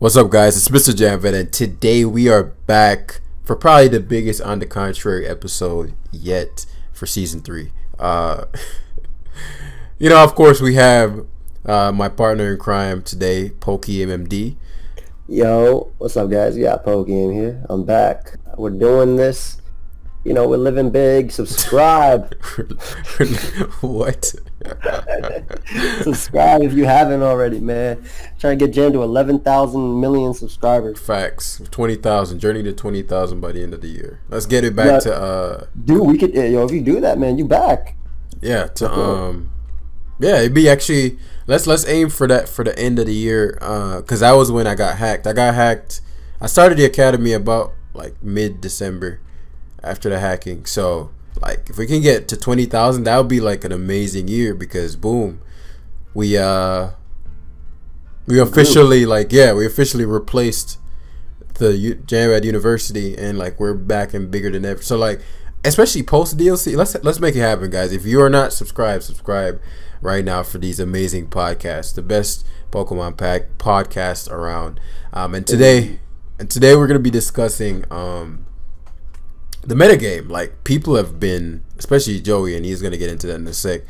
What's up, guys? It's Mr. Jamvad, and today we are back for probably the biggest on the contrary episode yet for season three. Uh, you know, of course, we have uh, my partner in crime today, PokeaimMD. Yo, what's up, guys? We got Pokey in here. I'm back. We're doing this. You know, we're living big. Subscribe. what? Subscribe if you haven't already, man. trying to get Jam to 11,000 million subscribers. Facts. 20,000. Journey to 20,000 by the end of the year. Let's get it back yeah. to... uh Dude, we could... Yo, if you do that, man, you back. Yeah, to... um Yeah, it'd be actually... Let's let's aim for that for the end of the year. Uh, Because that was when I got hacked. I got hacked... I started the academy about, like, mid-December after the hacking. So like if we can get to 20,000 that would be like an amazing year because boom we uh we officially like yeah we officially replaced the U- Jamvad University and like we're back and bigger than ever. So like especially post DLC let's let's make it happen guys. If you are not subscribed subscribe right now for these amazing podcasts the best Pokemon pack podcast around. Um and today and today we're gonna be discussing um the metagame, like people have been, especially Joey, and he's gonna get into that in a sec.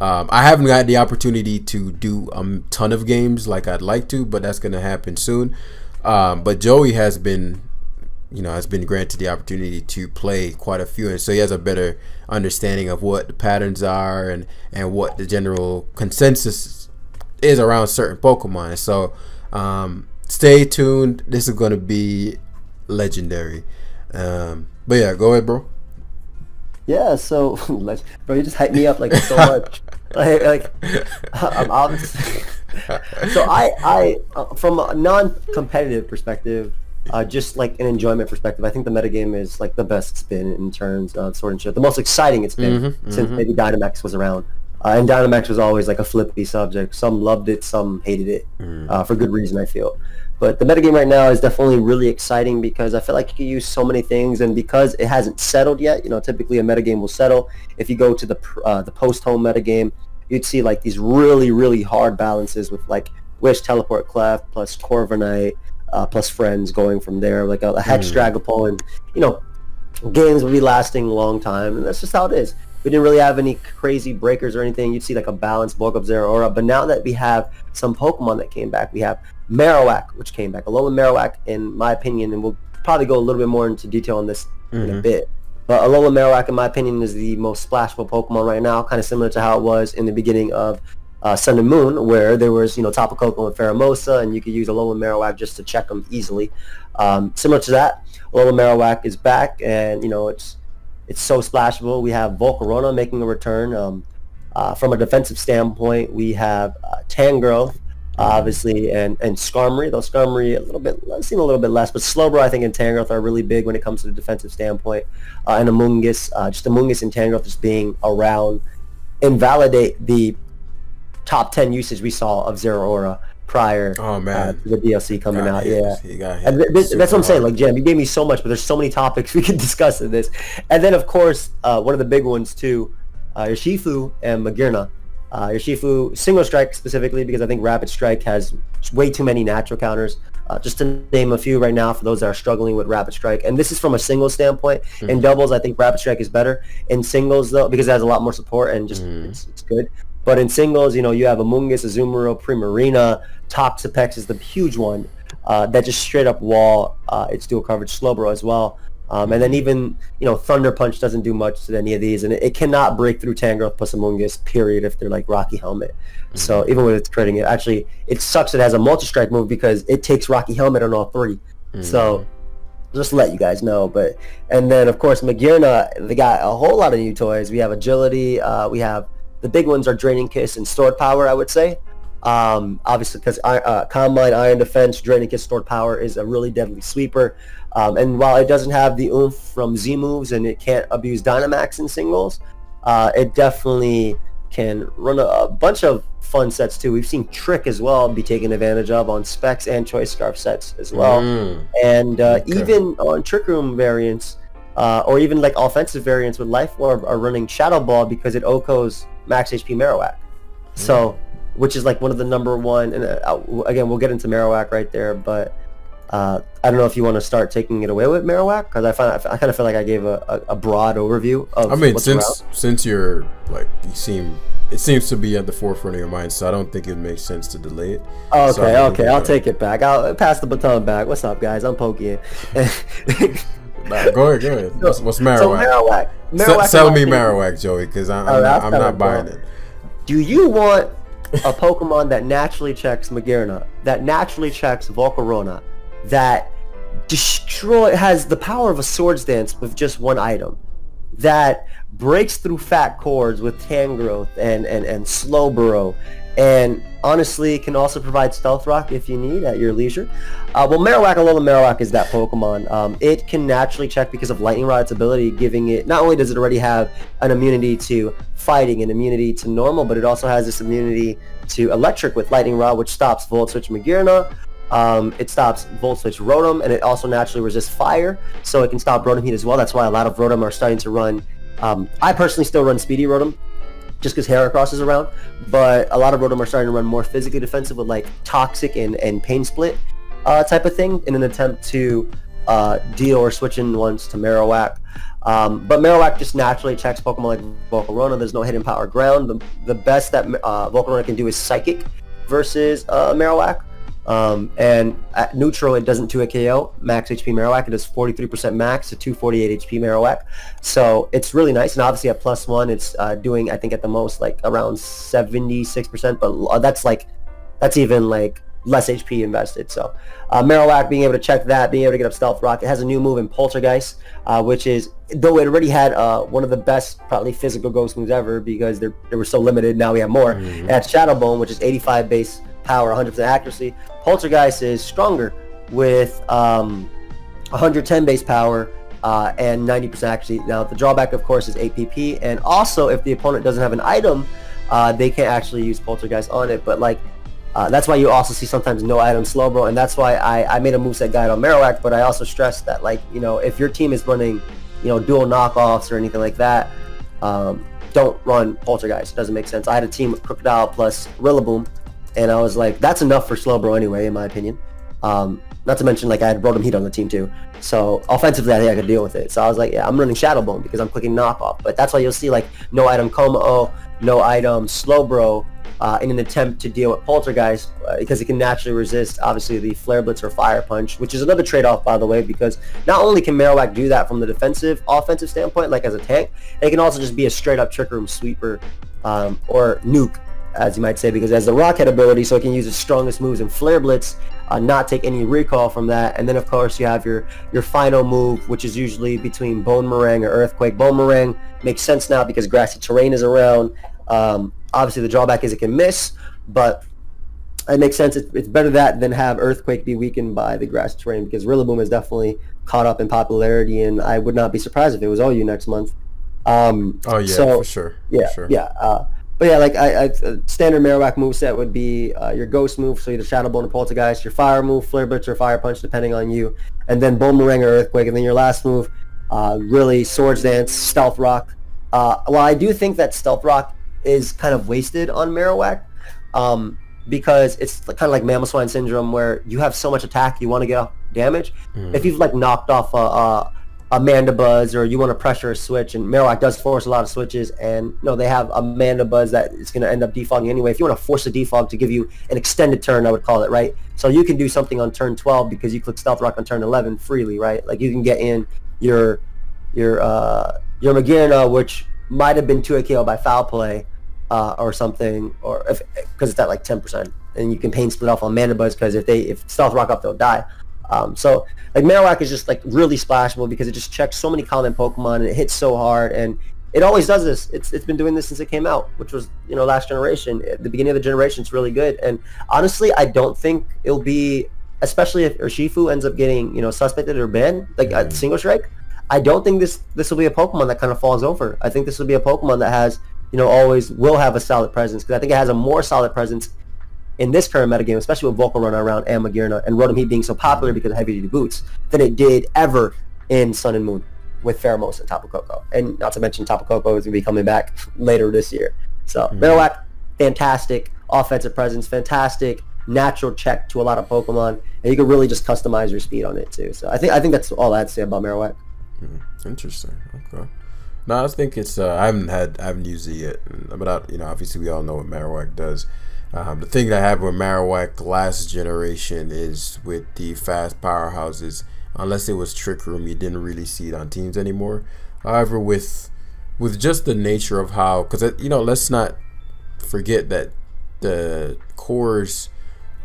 Um, I haven't got the opportunity to do a ton of games like I'd like to, but that's gonna happen soon. Um, but Joey has been, you know, has been granted the opportunity to play quite a few, and so he has a better understanding of what the patterns are and and what the general consensus is around certain Pokemon. So um, stay tuned. This is gonna be legendary. Um, but yeah, go ahead, bro. Yeah, so like, bro, you just hype me up like so much. like, like I'm obviously. so I, I, uh, from a non-competitive perspective, uh, just like an enjoyment perspective, I think the metagame is like the best it's been in terms of Sword and Shield. The most exciting it's been mm-hmm, since mm-hmm. maybe Dynamax was around. Uh, and Dynamax was always like a flippy subject. Some loved it, some hated it, mm. uh, for good reason, I feel. But the metagame right now is definitely really exciting because I feel like you can use so many things, and because it hasn't settled yet, you know, typically a metagame will settle. If you go to the uh, the post-home metagame, you'd see like these really, really hard balances with like Wish, Teleport, Clef, plus Corviknight, uh, plus Friends going from there, like a, a Hex mm. Dragapult, and, you know, games will be lasting a long time, and that's just how it is we didn't really have any crazy breakers or anything. You'd see like a balanced bulk of Zeraora. But now that we have some Pokemon that came back, we have Marowak, which came back. Alolan Marowak, in my opinion, and we'll probably go a little bit more into detail on this mm-hmm. in a mm-hmm. bit. But Alolan Marowak, in my opinion, is the most splashable Pokemon right now, kind of similar to how it was in the beginning of uh, Sun and Moon, where there was, you know, Tapu Koko and Pheromosa, and you could use Alolan Marowak just to check them easily. Um, similar to that, Alolan Marowak is back, and, you know, it's it's so splashable. We have Volcarona making a return. Um, uh, from a defensive standpoint, we have uh, Tangrowth, obviously, and, and Skarmory, though Skarmory a little bit, seen a little bit less, but Slowbro, I think, and Tangrowth are really big when it comes to the defensive standpoint. Uh, and Amoonguss, uh, just Amoonguss and Tangrowth just being around invalidate the top 10 usage we saw of Zeraora prior oh, man. Uh, to the DLC coming out. Yeah, and th- th- that's what I'm saying. Like, Jam, you gave me so much, but there's so many topics we could discuss in this. And then, of course, uh, one of the big ones too, uh, Urshifu and Magearna. Uh, Urshifu single strike specifically because I think Rapid Strike has way too many natural counters. Uh, just to name a few right now for those that are struggling with Rapid Strike. And this is from a single standpoint. Mm-hmm. In doubles, I think Rapid Strike is better. In singles, though, because it has a lot more support and just mm-hmm. it's, it's good. But in singles, you know, you have Amoonguss, Azumarill, Primarina, Toxapex is the huge one uh, that just straight up wall uh, its dual coverage Slowbro as well. Um, and then even, you know, Thunder Punch doesn't do much to any of these. And it, it cannot break through Tangrowth plus Amoonguss, period, if they're like Rocky Helmet. Mm-hmm. So even with its critting, it actually, it sucks it has a multi-strike move because it takes Rocky Helmet on all 3 mm-hmm. So just let you guys know. But And then, of course, Magearna, they got a whole lot of new toys. We have Agility. Uh, we have the big ones are Draining Kiss and Stored Power, I would say. Um, obviously, because uh, Calm Mind, Iron Defense, Draining Kiss, Stored Power is a really deadly sweeper. Um, and while it doesn't have the oomph from Z moves and it can't abuse Dynamax in singles, uh, it definitely can run a, a, bunch of fun sets too. We've seen Trick as well be taken advantage of on Specs and Choice Scarf sets as well. Mm. And uh, okay. even on Trick Room variants, uh, or even like offensive variants with Life Orb are running Shadow Ball because it OHKOs max HP Marowak. So which is like one of the number one. And uh, again, we'll get into Marowak right there, but uh, I don't know if you want to start taking it away with Marowak because I find I kind of feel like I gave a, a, a broad overview of. I mean, since around. since you're like you seem it seems to be at the forefront of your mind, so I don't think it makes sense to delay it. Okay, so okay, I'll take it back. I'll pass the baton back. What's up, guys? I'm Pokey. nah, go ahead, go ahead. What's, what's Marowak? So Marowak. Marowak S- sell me Marowak, Joey, because I'm, oh, I'm, not, I'm not buying it. Do you want a Pokemon that naturally checks Magearna, that naturally checks Volcarona, that destroy has the power of a Swords Dance with just one item, that breaks through fat cores with Tangrowth and, and, and Slowbro, and honestly can also provide Stealth Rock if you need at your leisure. Uh, well, Marowak, Alola Marowak is that Pokemon. Um, it can naturally check because of Lightning Rod's ability, giving it, not only does it already have an immunity to fighting and immunity to normal, but it also has this immunity to electric with Lightning Rod, which stops Volt Switch Magearna, um, it stops Volt Switch Rotom, and it also naturally resists fire, so it can stop Rotom Heat as well. That's why a lot of Rotom are starting to run um, I personally still run Speedy Rotom just because Heracross is around, but a lot of Rotom are starting to run more physically defensive with like Toxic and, and Pain Split uh, type of thing in an attempt to uh, deal or switch in once to Marowak. Um, but Marowak just naturally checks Pokemon like Volcarona. There's no hidden power ground. The, the best that uh, Volcarona can do is Psychic versus uh, Marowak. Um, and at neutral, it doesn't 2 a KO, max HP Marowak. It does 43% max to 248 HP Marowak. So it's really nice. And obviously at plus one, it's uh, doing, I think at the most, like around 76%. But that's like, that's even like less HP invested. So uh, Marowak being able to check that, being able to get up Stealth Rock. It has a new move in Poltergeist, uh, which is, though it already had uh, one of the best probably physical ghost moves ever because they were so limited, now we have more. Mm-hmm. And Shadow Bone, which is 85 base power, 100% accuracy. Poltergeist is stronger with um, 110 base power uh, and 90% accuracy. Now, the drawback, of course, is APP, and also if the opponent doesn't have an item, uh, they can't actually use Poltergeist on it. But like, uh, that's why you also see sometimes no item Slowbro, and that's why I, I made a moveset guide on Marowak. But I also stressed that like, you know, if your team is running, you know, dual knockoffs or anything like that, um, don't run Poltergeist. It doesn't make sense. I had a team of Krookodile plus Rillaboom, and I was like, that's enough for Slowbro anyway, in my opinion. Um, not to mention, like, I had Rotom Heat on the team, too. So, offensively, I think I could deal with it. So, I was like, yeah, I'm running Shadow Bone because I'm clicking knockoff. But that's why you'll see, like, no item Kommo, no item Slowbro uh, in an attempt to deal with Poltergeist uh, because it can naturally resist, obviously, the Flare Blitz or Fire Punch, which is another trade-off, by the way, because not only can Marowak do that from the defensive, offensive standpoint, like as a tank, it can also just be a straight-up Trick Room Sweeper um, or Nuke as you might say, because it has the Rock Head ability, so it can use its strongest moves in Flare Blitz, uh, not take any recoil from that. And then, of course, you have your, your final move, which is usually between Bonemerang or Earthquake. Bonemerang makes sense now because grassy terrain is around. Um, obviously, the drawback is it can miss, but it makes sense. It's, it's better that than have Earthquake be weakened by the grassy terrain because Rillaboom is definitely caught up in popularity, and I would not be surprised if it was all you next month. Um, oh yeah, so, for sure. Yeah, for sure. yeah. Uh, but yeah, like I, I standard Marowak move set would be uh, your Ghost move, so either Shadow Bone or Poltergeist, your Fire move, Flare Blitz or Fire Punch, depending on you, and then Bonemerang or Earthquake, and then your last move, uh, really Swords Dance, Stealth Rock. Uh, well, I do think that Stealth Rock is kind of wasted on Marowak, um, because it's kind of like Mamoswine Syndrome, where you have so much attack, you want to get off damage. Mm. If you've like knocked off a, a Mandibuzz or you want to pressure a switch and Marowak does force a lot of switches and you know they have Mandibuzz that is going to end up defogging anyway. If you want to force a defog to give you an extended turn, I would call it, right? So you can do something on turn 12 because you click Stealth Rock on turn 11 freely, right? Like you can get in your your uh, your Magearna, which might have been 2 KO by foul play uh, or something, or if because it's at like 10%, and you can pain split off on Mandibuzz because if they if Stealth Rock up, they'll die. Um, so like Marowak is just like really splashable because it just checks so many common Pokemon and it hits so hard and it always does this. It's it's been doing this since it came out, which was you know last generation. At the beginning of the generation, it's really good. And honestly, I don't think it'll be, especially if Urshifu ends up getting you know suspected or banned, like mm-hmm. a single strike. I don't think this this will be a Pokemon that kind of falls over. I think this will be a Pokemon that has you know always will have a solid presence because I think it has a more solid presence in this current metagame, especially with Volcarona around and Magearna and Rotom Heat being so popular because of heavy duty boots, than it did ever in Sun and Moon with Pheromosa and Tapu Koko. And not to mention Tapu Koko is going to be coming back later this year. So mm-hmm. Marowak, fantastic. offensive presence, fantastic natural check to a lot of Pokemon, and you can really just customize your speed on it too. So I think I think that's all I'd say about Marowak. Hmm, interesting. Okay. No, I think it's. Uh, I haven't had. I haven't used it yet, but I, you know, obviously we all know what Marowak does. Um, the thing that happened with Marowak last generation is with the fast powerhouses. Unless it was Trick Room, you didn't really see it on teams anymore. However, with with just the nature of how, because you know, let's not forget that the cores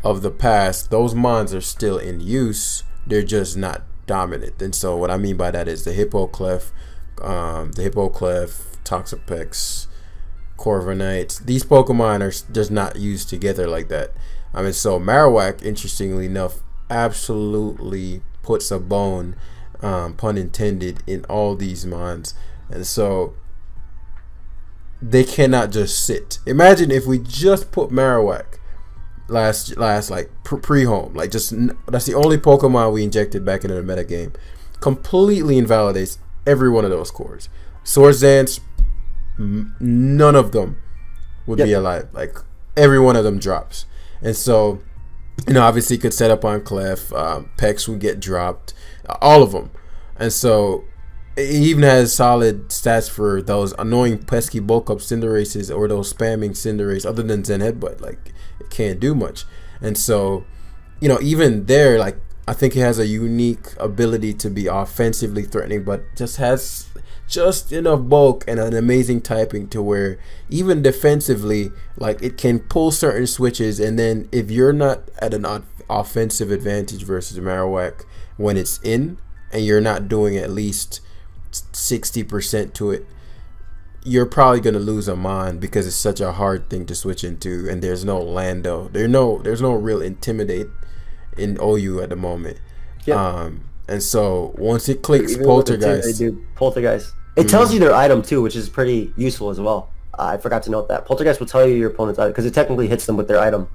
of the past, those mons are still in use. They're just not dominant. And so, what I mean by that is the Hippoclef, um, the Hippoclef, Toxapex, Corviknight. These Pokemon are just not used together like that. I mean, so Marowak, interestingly enough, absolutely puts a bone, um, pun intended, in all these mons. And so they cannot just sit. Imagine if we just put Marowak last last like pre home, like just that's the only Pokemon we injected back into the meta game. Completely invalidates every one of those cores. Swords Dance, none of them would yep. be alive. Like every one of them drops, and so you know obviously could set up on Clef. Um, Pex would get dropped, all of them, and so it even has solid stats for those annoying pesky bulk up Cinderaces or those spamming Cinderace other than Zen Headbutt. Like it can't do much. And so, you know, even there, like I think he has a unique ability to be offensively threatening, but just has just enough bulk and an amazing typing to where even defensively, like it can pull certain switches. And then if you're not at an offensive advantage versus Marowak when it's in, and you're not doing at least 60% to it, you're probably gonna lose a mind because it's such a hard thing to switch into, and there's no Lando. There's no there's no real intimidate in OU at the moment. Yeah. Um, and so once it clicks Even Poltergeist, they do Poltergeist. It mm tells you their item too, which is pretty useful as well. Uh, I forgot to note that Poltergeist will tell you your opponent's item because it technically hits them with their item,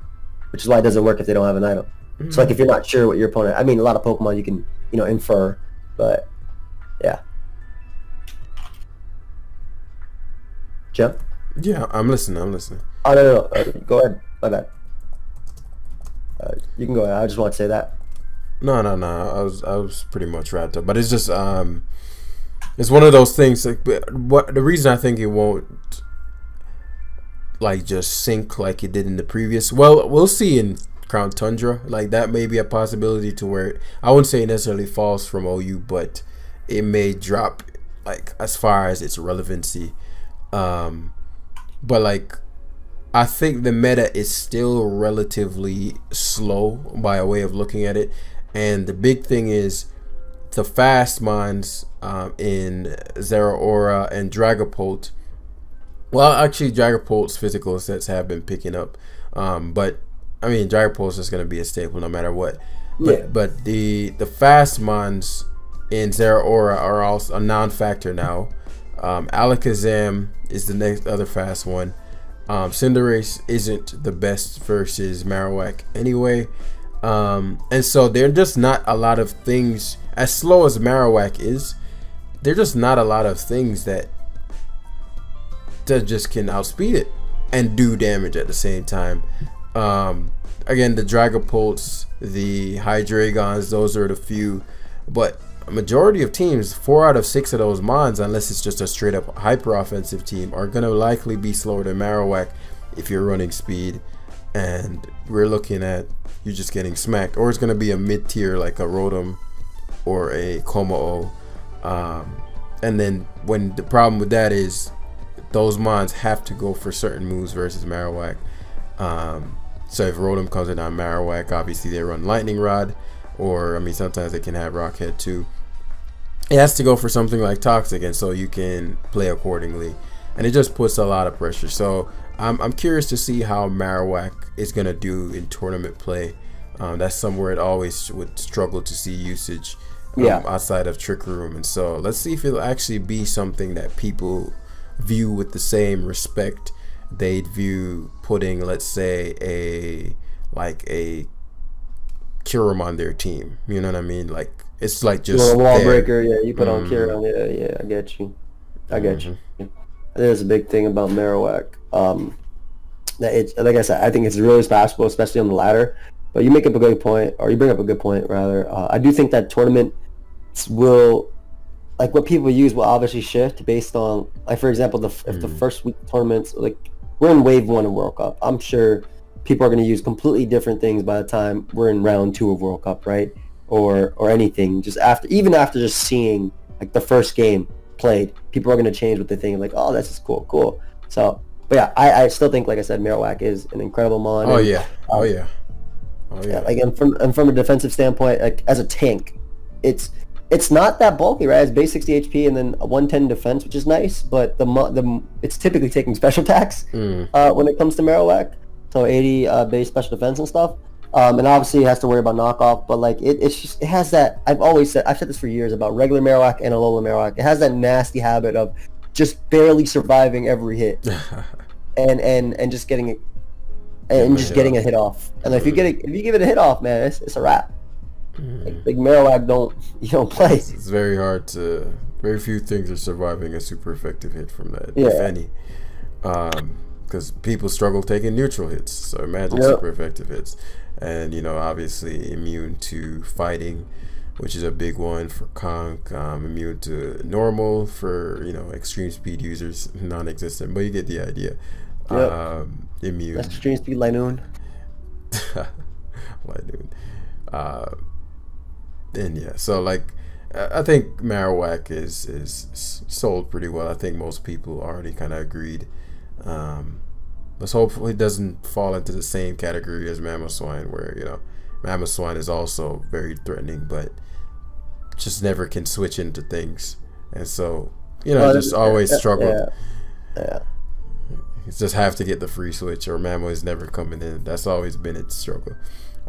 which is why it doesn't work if they don't have an item. mm So like if you're not sure what your opponent, I mean, a lot of Pokemon you can you know infer, but yeah. Jam? Yeah, I'm listening. I'm listening. Oh no, no, no. Uh, go ahead. My bad. Uh, you can go ahead. I just want to say that. No, no, no. I was I was pretty much wrapped up, but it's just um, it's one of those things. Like, what the reason I think it won't like just sink like it did in the previous. Well, we'll see in Crown Tundra. Like that may be a possibility to where I wouldn't say it necessarily falls from OU, but it may drop like as far as its relevancy um, but like, I think the meta is still relatively slow by a way of looking at it, and the big thing is the fast mons um, in Zeraora and Dragapult. Well, actually, Dragapult's physical sets have been picking up, um, but I mean, Dragapult is just going to be a staple no matter what. But, yeah. but the the fast mons in Zeraora are also a non-factor now. Um, Alakazam is the next other fast one. Um, Cinderace isn't the best versus Marowak anyway. Um, and so they're just not a lot of things, as slow as Marowak is, They're just not a lot of things that, that just can outspeed it and do damage at the same time. Um, again, the Dragapults, the Hydreigons, those are the few. But a majority of teams, four out of six of those mons, unless it's just a straight up hyper offensive team, are going to likely be slower than Marowak if you're running speed. And we're looking at you just getting smacked. Or it's going to be a mid tier like a Rotom or a Kommo-o. Um, and then when the problem with that is those mons have to go for certain moves versus Marowak. Um, so if Rotom comes in on Marowak, obviously they run Lightning Rod. Or, I mean, sometimes they can have Rock Head too it has to go for something like toxic and so you can play accordingly and it just puts a lot of pressure so i'm, I'm curious to see how marowak is going to do in tournament play um, that's somewhere it always would struggle to see usage um, yeah. outside of trick room and so let's see if it'll actually be something that people view with the same respect they'd view putting let's say a like a Kyurem on their team you know what i mean like it's like just a wall breaker. Yeah, you put mm. on Kira. Yeah, yeah, I get you. I get mm-hmm. you. There's a big thing about Marowak. Um, that it's like I said, I think it's really possible, especially on the ladder. But you make up a good point, or you bring up a good point rather. Uh, I do think that tournament will, like what people use, will obviously shift based on, like for example, the if the Mm. first week tournaments, like we're in wave one of World Cup, I'm sure people are going to use completely different things by the time we're in round two of World Cup, right? Or or anything. Just after, even after just seeing like the first game played, people are going to change what they think. Like, oh, this is cool, cool. So, but yeah, I, I still think, like I said, Marowak is an incredible mon. Oh and, yeah. Oh yeah. Oh yeah, yeah. like and from and from a defensive standpoint, like as a tank, it's it's not that bulky, right? It's base 60 HP and then a 110 defense, which is nice, but the the it's typically taking special attacks Mm. uh, when it comes to Marowak. So 80 uh, base special defense and stuff. Um, and obviously it has to worry about knockoff, but like it, it's just it has that I've always said I've said this for years about regular Marowak and Alola Marowak. It has that nasty habit of just barely surviving every hit and and and just getting it and just getting off. a hit off. And if you get it, if you give it a hit off, man, it's, it's a wrap. Mm. Like, like Marowak don't you don't play. it's, it's very hard to. Very few things are surviving a super effective hit from that, if Yeah. any. Because people struggle taking neutral hits. So imagine Yep. super effective hits, and you know, obviously immune to fighting, which is a big one for conk. Um, immune to normal for you know extreme speed users, non-existent, but you get the idea. Yep. Um, immune. That's extreme speed Linoone. Dude? Uh, and yeah, so like, I think Marowak is is sold pretty well. I think most people already kind of agreed. Um, let's hope it doesn't fall into the same category as Mamoswine, where you know, Mamoswine is also very threatening, but just never can switch into things, and so you know, Well, just always struggle. Yeah. Yeah. Just have to get the free switch, or Mamo is never coming in. That's always been its struggle.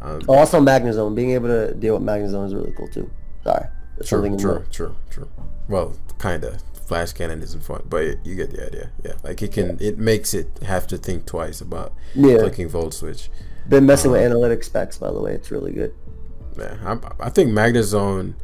Um, Oh, also Magnezone. Being able to deal with Magnezone is really cool too. Sorry. That's True, true, true, true. Well, kind of. Flash cannon isn't fun, but you get the idea. Yeah, like it can. It makes it have to think twice about Yeah. clicking volt switch. Been messing with Um, analytic specs, by the way. It's really good. Yeah, I, I think Magnezone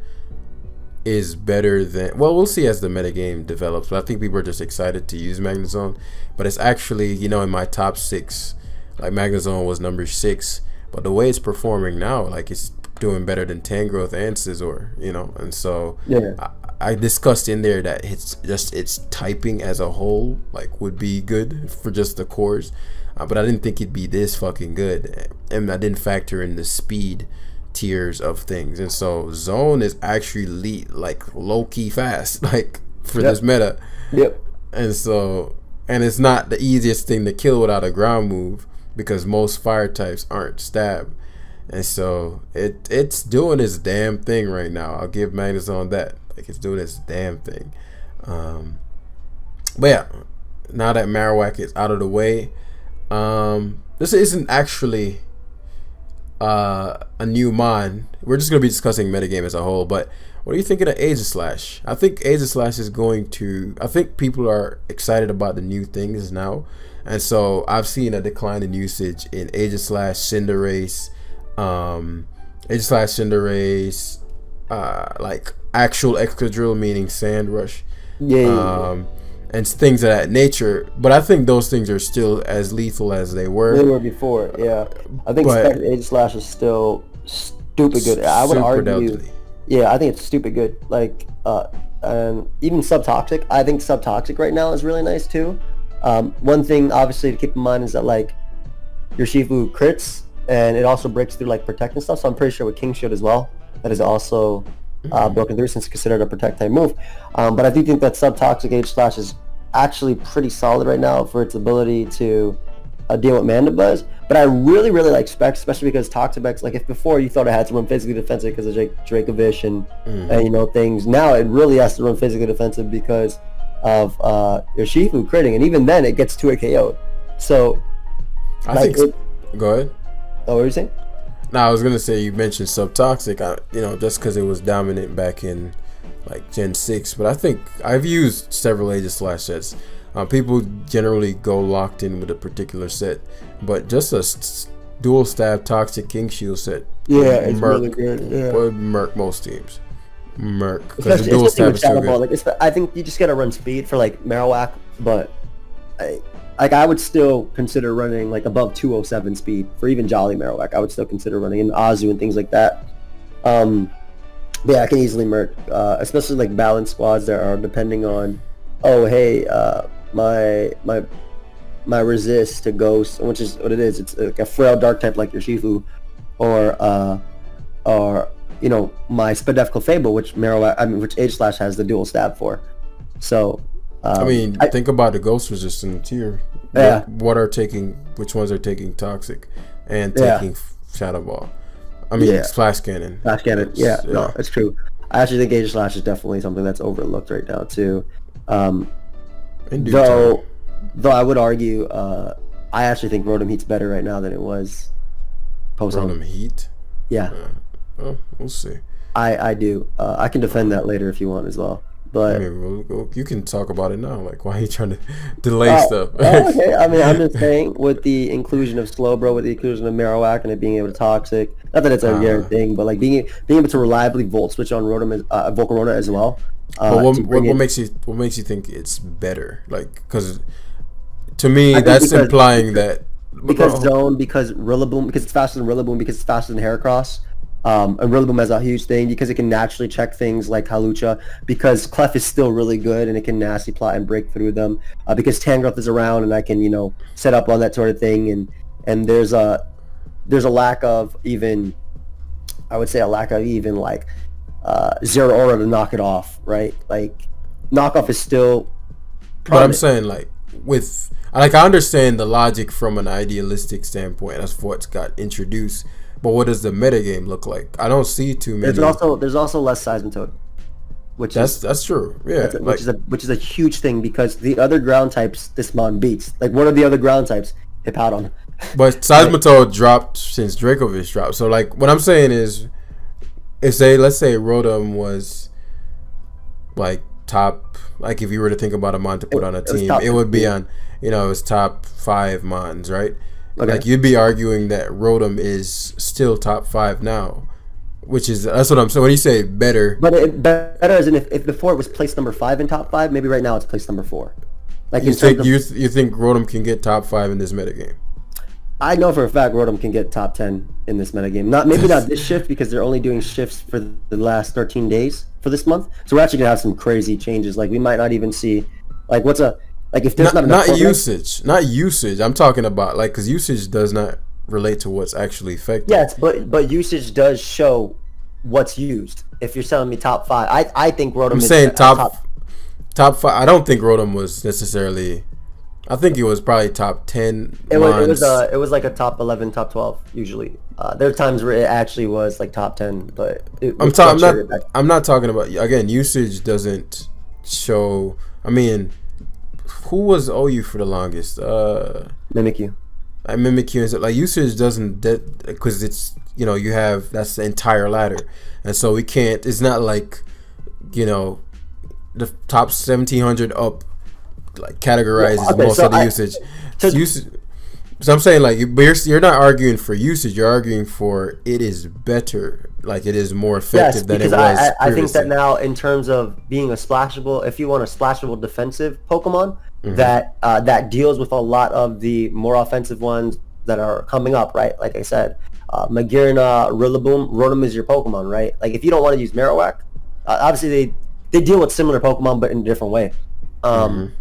is better than. Well, we'll see as the metagame develops. But I think people are just excited to use Magnezone. But it's actually, you know, in my top six, like Magnezone was number six. But the way it's performing now, like it's doing better than Tangrowth and Scizor, you know, and so Yeah. I, I discussed in there that it's just its typing as a whole like would be good for just the cores, uh, but I didn't think it'd be this fucking good, and I didn't factor in the speed tiers of things, and so Zone is actually like low key fast, like for Yep. this meta, Yep. and so and it's not the easiest thing to kill without a ground move because most fire types aren't stab. And so it it's doing its damn thing right now. I'll give Magnezone that. Like it's doing its damn thing. Um but yeah, now that Marowak is out of the way, um this isn't actually uh a new mon. We're just gonna be discussing metagame as a whole, but what are you thinking of Aegislash? I think Aegislash is going to. I think people are excited about the new things now, and so I've seen a decline in usage in Aegislash, Cinderace, um, Aegislash, Cinderace, uh, like actual Excadrill, meaning Sand Rush, Yeah. yeah, yeah. And things of that nature. But I think those things are still as lethal as they were. they were before. Yeah. I think Spectre Aegislash is still stupid good. I would argue. deadly. Yeah, I think it's stupid good. Like, uh, and even subtoxic. I think subtoxic right now is really nice too. Um, one thing obviously to keep in mind is that like Urshifu crits and it also breaks through like protect and stuff. So I'm pretty sure with King Shield as well, that is also uh, broken through since it's considered a protect type move. Um, but I do think that subtoxic Aegislash is actually pretty solid right now for its ability to uh, deal with Mandibuzz. But I really, really like Specs, especially because Toxapex, like if before you thought it had to run physically defensive because of Drake, Dracovish and, Mhm. and, you know, things, now it really has to run physically defensive because of uh, Urshifu critting. And even then, it gets to a KO. So, I like, think. it, go ahead. oh, what were you saying? Now I was gonna say you mentioned subtoxic. I, you know, just because it was dominant back in like Gen six, but I think I've used several Aegislash sets. Uh, people generally go locked in with a particular set, but just a dual stab toxic King Shield set. Yeah, would it's murk, really good, yeah. Would murk most teams. Murk because the dual stab is too Shadow Ball. good. Like, it's, I think you just gotta run speed for like Marowak, but I, like I would still consider running like above 207 speed for even Jolly Marowak. I would still consider running in Azu and things like that. Um, yeah, I can easily merc, uh, especially like balance squads that are depending on, oh hey, uh, my my my resist to ghost, which is what it is. It's like a frail dark type like Urshifu, or uh, or you know my Spadef Clefable, which Marowak, I mean, which Aegislash has the dual stab for. So um, I mean, I- think about the ghost resistant tier. Yeah. What, what are taking? Which ones are taking toxic, and Yeah. taking shadow ball? I mean, Yeah. splash cannon. Flash cannon. Yeah, Yeah. no, it's true. I actually think Aegislash is definitely something that's overlooked right now too. Um, though, time. though I would argue, uh, I actually think Rotom Heat's better right now than it was post them heat. Yeah, Oh, we'll see. I I do. Uh, I can defend that later if you want as well. I But mean, we'll, we'll- you can talk about it now. Like, why are you trying to delay Oh, stuff? oh, okay. I mean, I'm just saying with the inclusion of Slowbro, with the inclusion of Marowak, and it being able to toxic. Not that it's a Uh. rare thing, but like being being able to reliably volt switch on Rotom, as, uh, Volcarona as well. Uh, but what, what, what makes you what makes you think it's better? Like, because to me, that's implying that because Oh, zone because Rillaboom because it's faster than Rillaboom because it's faster than Heracross. Um, and Rillaboom has a huge thing because it can naturally check things like Hawlucha because Clef is still really good and it can nasty plot and break through them uh, because Tangrowth is around and I can you know set up on that sort of thing and and there's a there's a lack of even I would say a lack of even like uh, Zeraora to knock it off right like knockoff is still But I'm saying like with like I understand the logic from an idealistic standpoint. That's what's got introduced. But what does the metagame look like? I don't see too many. there's also there's also less Seismitoad which that's is that's true. Yeah, That's- like, which is a which is a huge thing because the other ground types this mon beats. Like what are the other ground types? Hippowdon. but Seismitoad dropped since Dracovish dropped. So like what I'm saying is, if say let's say Rotom was like top, like if you were to think about a mon to put on a it team, top it would be on you know it's top five mons, right? Okay. Like you'd be arguing that Rotom is still top five now, which is that's what I'm saying. When you say better, But it, better as in if, if before it was placed number five in top five, maybe right now it's placed number four. Like you think you th- you think Rotom can get top five in this metagame? I know for a fact Rotom can get top ten in this metagame. Not maybe not this shift because they're only doing shifts for the last thirteen days for this month. So we're actually gonna have some crazy changes. Like we might not even see like what's a like if there's not, not, not usage, not usage. I'm talking about like because usage does not relate to what's actually effective. Yes, but but usage does show what's used. If you're selling me top five, I I think Rotom I'm is saying uh, top, top five. I don't think Rotom was necessarily. I think it was probably top ten. It was it was uh it was like a top eleven, top twelve usually. Uh, there are times where it actually was like top ten, but it, I'm talking. I'm not. I'm not talking about again. Usage doesn't show. I mean, who was OU for the longest? Uh, Mimikyu. I Mimikyu is like usage doesn't because it's you know you have that's the entire ladder, and so we can't. It's not like you know the top seventeen hundred up like categorizes okay, most so of the I- usage. so- usage. So I'm saying like, you- but you're, you're not arguing for usage. You're arguing for it is better, like it is more effective Yes, than it was. I, I, I think that now in terms of being a splashable, if you want a splashable defensive Pokemon Mm-hmm. that uh, that deals with a lot of the more offensive ones that are coming up, right? Like I said, uh, Magearna, Rillaboom, Rotom is your Pokemon, right? Like if you don't want to use Marowak, uh, obviously they they deal with similar Pokemon but in a different way. Um,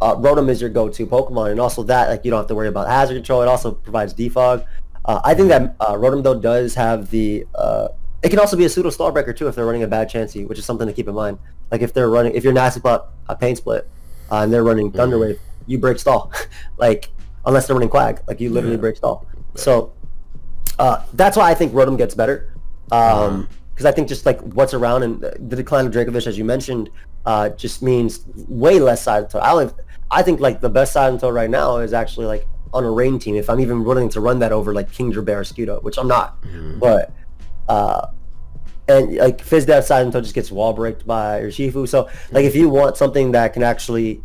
uh, Rotom is your go-to Pokemon, and also that like you don't have to worry about hazard control. It also provides defog. Uh, I think that uh, Rotom though does have the. Uh, it can also be a pseudo stallbreaker too if they're running a bad Chansey, which is something to keep in mind. Like if they're running, if you're nasty plot a pain split, uh, and they're running Thunder Wave, you break stall. like unless they're running Quag, like you literally Yeah. break stall. So uh, that's why I think Rotom gets better. Um, because I think just like what's around and the decline of Dracovish, as you mentioned, uh, just means way less side until I. I think like the best side until right now is actually like on a rain team. If I'm even willing to run that over like Kingdra Barraskewda, which I'm not, but uh, and like Fizdev side until just gets wall breaked by Urshifu. So like if you want something that can actually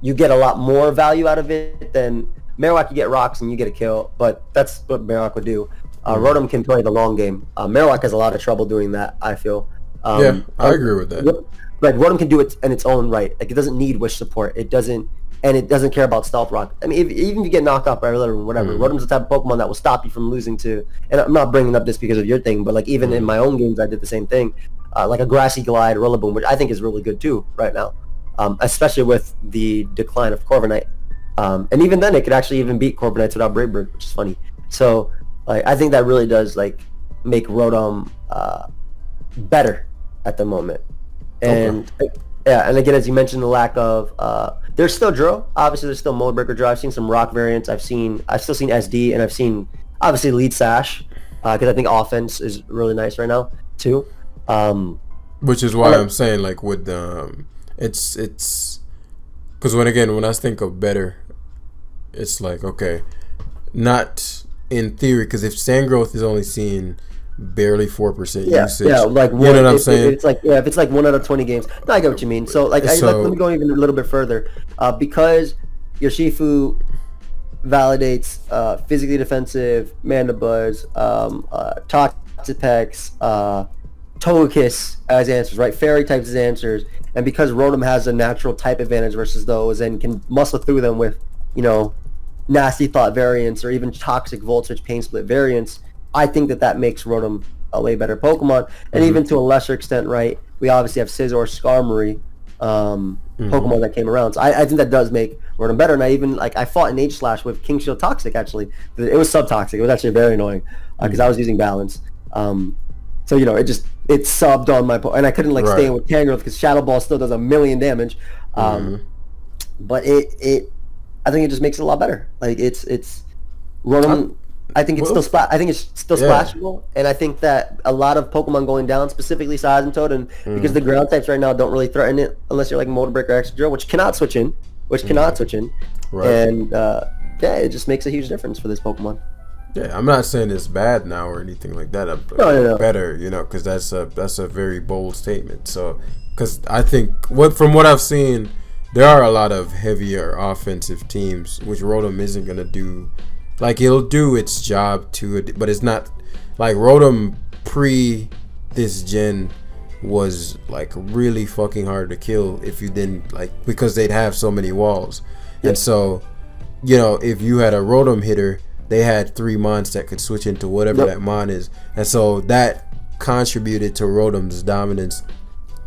you get a lot more value out of it than Marowak. You get rocks and you get a kill, but that's what Marowak would do. Uh, Rotom can play the long game. Uh, Marowak has a lot of trouble doing that. I feel. Um, yeah, I agree with that. Like Rotom can do it in its own right. Like it doesn't need wish support. It doesn't. And it doesn't care about stealth rock. I mean, if, even if you get knocked off by Rillaboom, whatever, mm. Rotom's the type of Pokemon that will stop you from losing to. And I'm not bringing up this because of your thing, but like even mm. in my own games, I did the same thing. Uh, like a grassy glide Rillaboom, which I think is really good too right now, um, especially with the decline of Corviknight. Um, and even then, it could actually even beat Corviknights without Brave Bird, which is funny. So like I think that really does like make Rotom uh, better at the moment. And okay. yeah, and again, as you mentioned, the lack of uh, there's still Drill. Obviously, there's still Mold Breaker Drill. I've seen some Rock variants. I've seen I've still seen SD, and I've seen obviously Lead Sash because uh, I think offense is really nice right now too. Um, Which is why I'm saying like with the um, it's it's because when again when I think of better, it's like okay, not in theory because if Tangrowth is only seeing barely four percent yeah, usage. Yeah, like one, you know what I'm saying? It's like yeah, if it's like one out of twenty games. No, I get what you mean. So like, so, I, let, let, me go even a little bit further. Uh, because Urshifu validates uh, physically defensive, Mandibuzz, um, uh, Toxapex, uh, Togekiss as answers, right? Fairy types as answers, and because Rotom has a natural type advantage versus those and can muscle through them with, you know, nasty thought variants or even toxic voltage pain split variants I think that that makes Rotom a way better Pokemon. And mm-hmm. even to a lesser extent, right, we obviously have Scizor, Skarmory, um, mm-hmm. Pokemon that came around. So I, I, think that does make Rotom better. And I even, like, I fought an Aegislash with King Shield Toxic, actually. It was sub-toxic. It was actually very annoying because uh. I was using Balance. Um, so, you know, it just, it subbed on my, po- and I couldn't, like, right. stay in with Tangrowth because Shadow Ball still does a million damage. Um, mm-hmm. But it, it, I think it just makes it a lot better. Like, it's, it's, Rotom... I think it's still splat. I think it's still yeah. splashable, and I think that a lot of Pokemon going down, specifically Seismitoad, and mm. because the ground types right now don't really threaten it unless you're like Mold Breaker Excadrill, which cannot switch in, which mm. cannot switch in, right. and uh, yeah, it just makes a huge difference for this Pokemon. Yeah, I'm not saying it's bad now or anything like that. I'm no, no, no. better, you know, because that's a that's a very bold statement. So, because I think what from what I've seen, there are a lot of heavier offensive teams, which Rotom isn't gonna do like it'll do its job to it, but it's not like Rotom pre this gen was like really fucking hard to kill if you didn't like because they'd have so many walls. And so, you know, if you had a Rotom hitter, they had three mons that could switch into whatever yep. that mon is. And so that contributed to Rotom's dominance.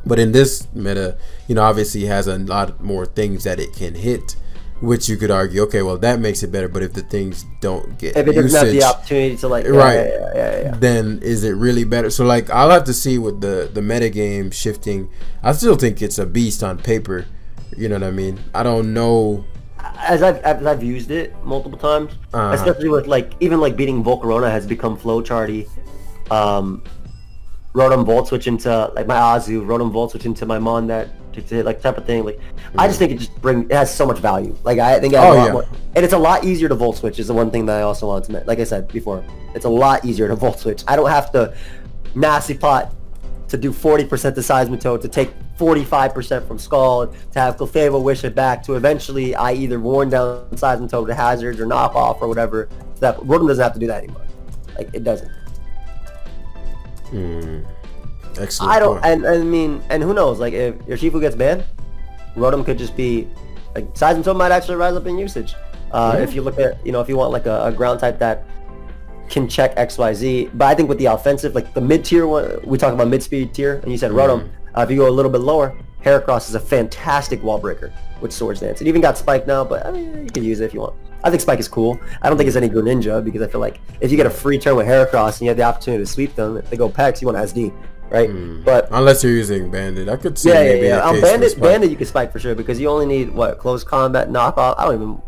But in this meta, you know, obviously has a lot more things that it can hit which you could argue, okay, well that makes it better. But if the things don't get if it doesn't have the opportunity to like, yeah, right, yeah, yeah, yeah, then is it really better? So like, I'll have to see with the the meta game shifting. I still think it's a beast on paper. You know what I mean? I don't know. As I've as I've used it multiple times, uh-huh. especially with like even like beating Volcarona has become flowcharty. Um, Rotom Volt switch into like my Azu, Rotom Volt switch into my Mon that to, like type of thing. Like mm-hmm. I just think it just bring it has so much value. Like I think it has oh, a lot yeah. more, and it's a lot easier to volt switch. Is the one thing that I also want to. Like I said before, it's a lot easier to volt switch. I don't have to nasty plot to do 40% to Seismitoad, to take 45% from Scald, to have Clefable wish it back, to eventually I either worn down Seismitoad to hazards or knock off or whatever. So that Rotom doesn't have to do that anymore. Like it doesn't. Hmm. Excellent. I don't, and, and, I mean, and who knows? Like, if Urshifu gets banned, Rotom could just be like Seismitoad might actually rise up in usage. Uh, yeah. If you look at, you know, if you want like a, a, ground type that can check X, Y, Z. But I think with the offensive, like the mid tier one, we talk about mid speed tier, and you said Rotom. Mm. Uh, if you go a little bit lower, Heracross is a fantastic wall breaker with Swords Dance. It even got Spike now, but I mean, you can use it if you want. I think Spike is cool. I don't think it's any Greninja because I feel like if you get a free turn with Heracross and you have the opportunity to sweep them, if they go Pex, you want SD right? Mm. But unless you're using Bandit, I could see yeah, maybe yeah, yeah. On Bandit, Bandit, you can spike for sure because you only need what close combat knockoff. I don't even.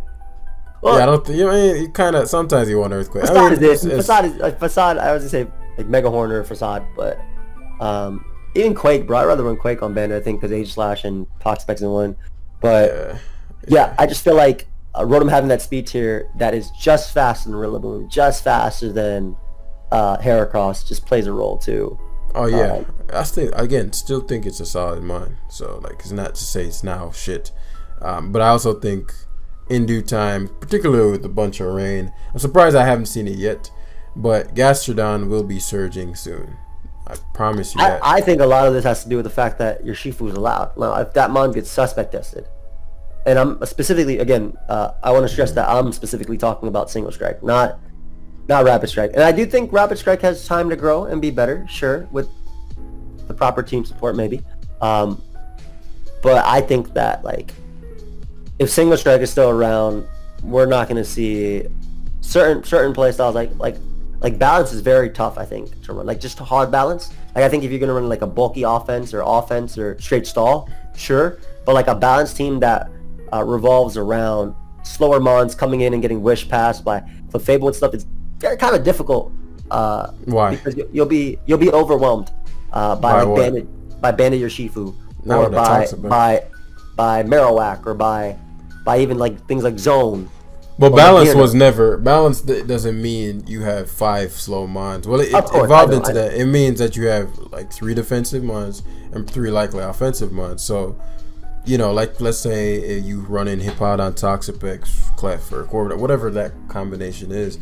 Well, yeah, I don't. Th- you mean you kind of sometimes you want earthquake. Facade I mean, is it. Facade is like facade. I was gonna say like Mega Horn or facade, but um, even Quake, bro. I'd rather run Quake on Bandit, I think, because Aegislash and Toxapex in one. But yeah, yeah, I just feel like uh, Rotom having that speed tier that is just faster than Rillaboom, just faster than uh, Heracross, just plays a role too. Oh yeah, um, I still again still think it's a solid mine. So like, it's not to say it's now shit, um, but I also think in due time, particularly with a bunch of rain, I'm surprised I haven't seen it yet. But Gastrodon will be surging soon. I promise you I, that. I think a lot of this has to do with the fact that Urshifu is allowed. Now, if that mon gets suspect tested, and I'm specifically again, uh, I want to stress that I'm specifically talking about single strike, not not rapid strike. And I do think rapid strike has time to grow and be better, sure, with the proper team support maybe. Um, but I think that like if single strike is still around, we're not going to see certain certain play styles like like like balance is very tough. I think to run like just hard balance. Like I think if you're going to run like a bulky offense or offense or straight stall, sure. But like a balanced team that uh, revolves around slower mons coming in and getting wish passed by Clefable and stuff, it's kind of difficult. Uh, Why? Because you, will be you'll be overwhelmed uh, by, By like bandit by bandit Urshifu or by by by Marowak or by by even like things like Zone. But Well, balance know. was never balance. Doesn't mean you have five slow minds. Well, it, it course, evolved into that. It means that you have like three defensive mons and three likely offensive mons. So, you know, like let's say if you run in Hippowdon, Toxapex, Clef, or Corvidon, whatever that combination is.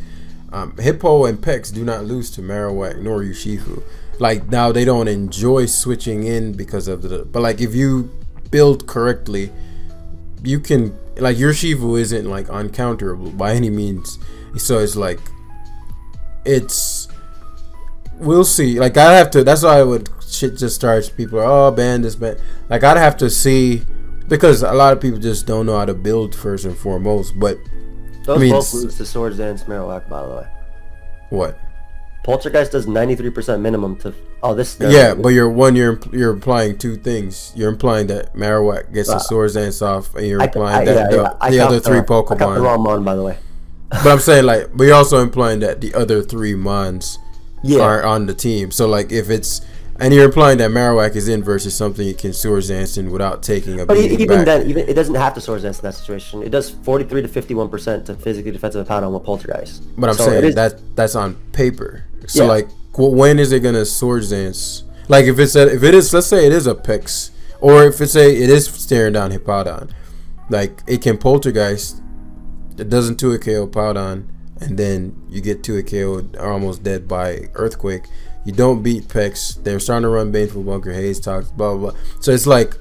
Um, Hippo and Pex do not lose to Marowak nor Urshifu. Like now they don't enjoy switching in because of the. But like if you build correctly, you can like your isn't like uncounterable by any means. So it's like it's we'll see. Like I have to. That's why I would shit just starts. People are oh ban this ban. Like I'd have to see because a lot of people just don't know how to build first and foremost. But Those mean, both lose to Swords Dance Marowak, by the way. what? Poltergeist does 93% minimum to. Oh, this. Yeah, but you're one. You're you're implying two things. You're implying that Marowak gets the Uh, Swords Dance off, and you're implying I, that yeah, the, yeah, I the other three Pokémon. I count the Pokemon. wrong mon, by the way. But I'm saying like, but you're also implying that the other three mons Yeah. are on the team. So like, if it's and you're implying that Marowak is in versus something you can Swords Dance in without taking a But even back. then, even it doesn't have to Swords Dance in that situation. It does 43 to 51% to physically defensive pound on with Poltergeist. But I'm So saying is- that that's on paper. So Yeah. like, wh- when is it gonna Swords Dance? Like if it's a, if it is, let's say it is a Pix, or if it's a it is staring down Hippowdon, like it can Poltergeist. It doesn't two a KO Powdon, and then you get two a KO almost dead by Earthquake. You don't beat Pex. They're starting to run Baneful Bunker, Haze Talks, blah blah blah. So it's like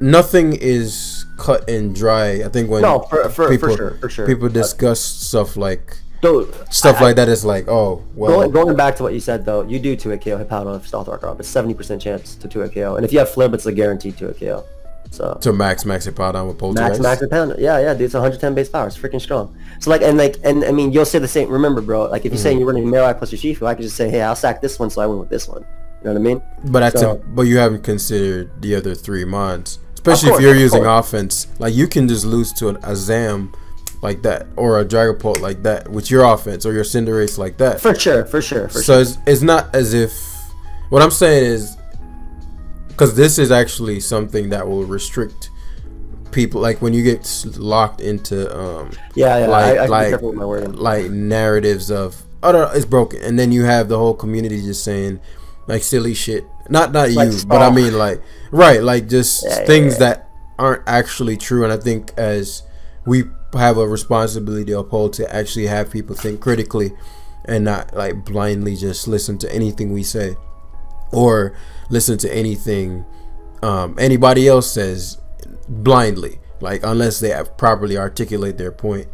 nothing is cut and dry. I think when No, for- for- for people, sure, for sure. people uh, discuss stuff like stuff I- like that is like, oh, well, Going, going back to what you said though, you do 2 hit KO Hippowdon Stealth Rock Rob. It's 70% chance to 2 hit KO. And if you have Flip, it's a guaranteed 2 hit KO. So to max max it pound on with poltergeist. max max pound. Yeah, yeah, dude, it's 110 base power. It's freaking strong. So like and like and I mean you'll say the same remember bro, like if you're saying mm-hmm. you're running Marowak plus Urshifu, I could just say, Hey, I'll sack this one so I win with this one. You know what I mean? But that's So- a, but you haven't considered the other three mods, especially course, if you're using course. offense. Like you can just lose to an Azam like that, or a Dragapult like that with your offense, or your Cinderace like that. For sure, for sure, for so sure. it's, it's not as if what I'm saying is because this is actually something that will restrict people. Like when you get locked into um, Yeah, yeah, like I, I like careful with my wording. like narratives of oh no, it's broken, and then you have the whole community just saying like silly shit. Not not Like you, but I mean like right, like just yeah, things yeah. that aren't actually true. And I think as we have a responsibility to uphold to actually have people think critically and not like blindly just listen to anything we say or listen to anything um, anybody else says blindly like unless they have properly articulate their point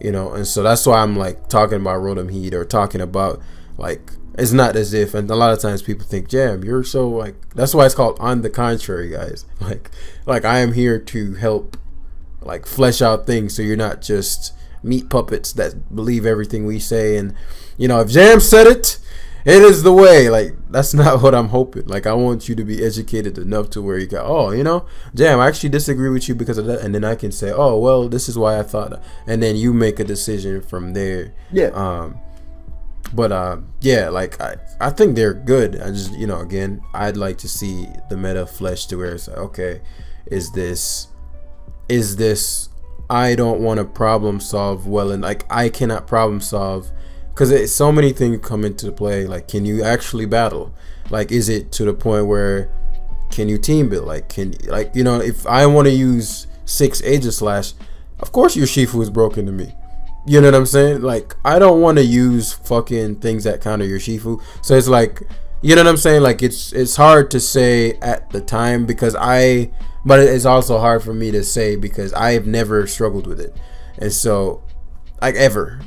you know? And so that's why i'm like talking about rotom heat or talking about like it's not as if and a lot of times people think jam you're so like that's why it's called on the contrary guys. Like like i am here to help like flesh out things so you're not just meat puppets that believe everything we say. And you know if jam said it it is the way. Like that's not what i'm hoping. Like i want you to be educated enough to where you go oh you know damn, i actually disagree with you because of that. And then i can say oh well this is why i thought that. and then you make a decision from there. Yeah. um but uh yeah like i i think they're good. I just you know again i'd like to see the meta flesh to where it's like okay is this is this I don't want to problem solve well and like I cannot problem solve because so many things come into play like can you actually battle? Like is it to the point where can you team build? Like can like you know if I want to use six Aegislash of course Urshifu is broken to me. You know what I'm saying? Like I don't want to use fucking things that counter Urshifu. So it's like you know what I'm saying? Like it's it's hard to say at the time because I, but it's also hard for me to say because I've never struggled with it, and so, like ever,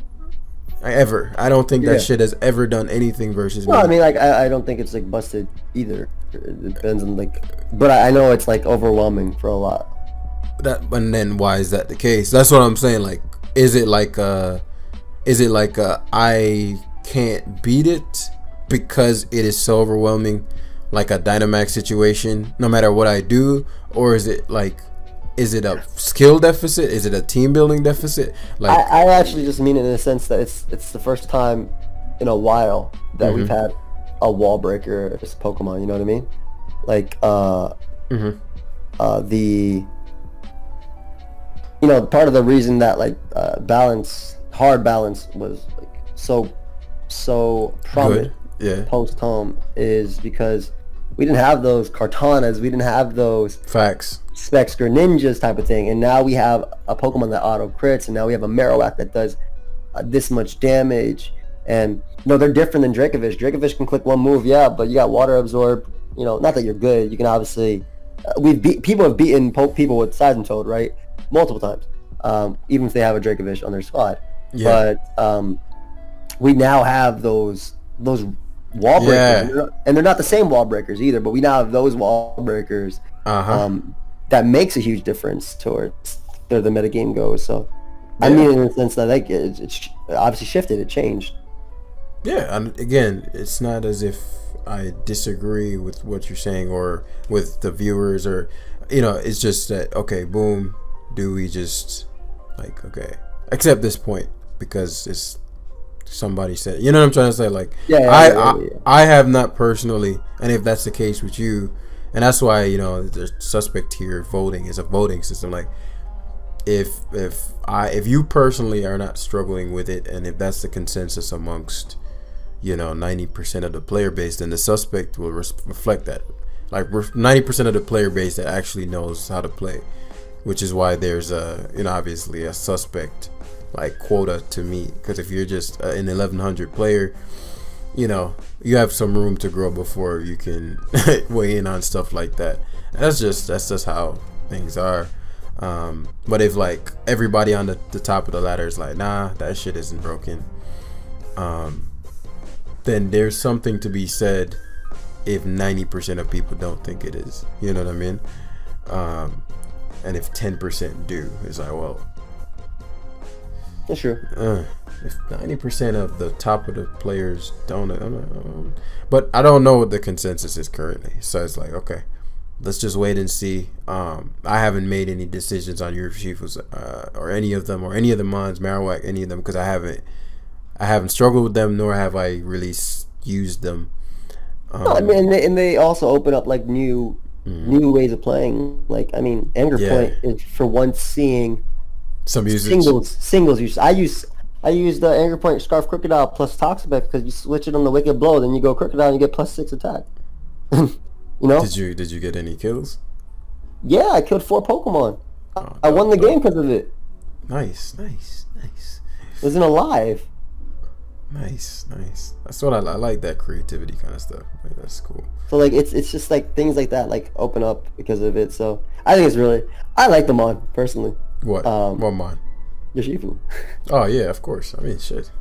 ever, I don't think that Yeah. shit has ever done anything versus No, me. I mean like I, I don't think it's like busted either. It depends on like, but I, I know it's like overwhelming for a lot. that and then why is that the case that's what i'm saying like is it like uh is it like uh i can't beat it because it is so overwhelming like a dynamax situation no matter what i do or is it like is it a skill deficit is it a team building deficit like I, I actually just mean it in the sense that it's it's the first time in a while that we've had a wall breaker as Pokemon. You know what I mean? Like uh, Mhm. uh, the you know part of the reason that like uh, balance hard balance was like so so prominent yeah post home is because we didn't have those Kartanas, we didn't have those facts Specs Greninjas type of thing, and now we have a Pokemon that auto crits, and now we have a Marowak that does uh, this much damage. And you know they're different than Dracovish. Dracovish can click one move, yeah, but you got Water Absorb. You know, not that you're good. You can obviously uh, we've beat people have beaten po- people with Seismitoad, right, multiple times, um, even if they have a Dracovish on their squad. yeah But um, we now have those those wall breakers, Yeah. and, they're not, and they're not the same wall breakers either. But we now have those wall breakers uh-huh um, that makes a huge difference towards where the metagame goes. So, I mean, in the sense that like it's, it's obviously shifted, it changed. Yeah, and again, it's not as if I disagree with what you're saying or with the viewers or you know, it's just that okay, boom, do we just like okay, accept this point because it's somebody said. You know what I'm trying to say like Yeah, yeah, I yeah, I, yeah, yeah. I have not personally and if that's the case with you and that's why, you know, the suspect here voting is a voting system like if if I if you personally are not struggling with it and if that's the consensus amongst you know 90% of the player base then the suspect will res- reflect that like re- 90% of the player base that actually knows how to play which is why there's a you know obviously a suspect like quota to meet. Because if you're just uh, an 1100 player you know you have some room to grow before you can weigh in on stuff like that. That's just that's just how things are. Um, but if like everybody on the, the top of the ladder is like nah that shit isn't broken um, then there's something to be said if 90% of people don't think it is. You know what i mean? Um, and if 10% do it's like well That's true. uh, if 90% of the top of the players don't, I don't know. but I don't know what the consensus is currently. So it's like, okay, let's just wait and see. Um, I haven't made any decisions on Urshifus, uh, or any of them, or any of the Mons, Marowak, any of them, because I haven't, I haven't struggled with them, nor have I really used them. Um, I mean, and they, and they also open up like new new ways of playing. Like, I mean, Anger Yeah. Point is for once seeing some usage. singles singles use. I use I use the Anger Point Scarf Krookodile plus Toxapex because you switch it on the Wicked Blow, then you go Krookodile and you get plus six attack. you know? Did you did you get any kills? Yeah, I killed four Pokemon. Oh, I won the dope, game because of it. Nice, nice, nice. It wasn't alive. Nice, nice. That's what I, I like. That creativity kind of stuff. Like, that's cool. So like it's it's just like things like that like open up because of it. So I think it's really I like them on personally. What? Um, what mine? Urshifu. Oh yeah, of course. I mean, shit,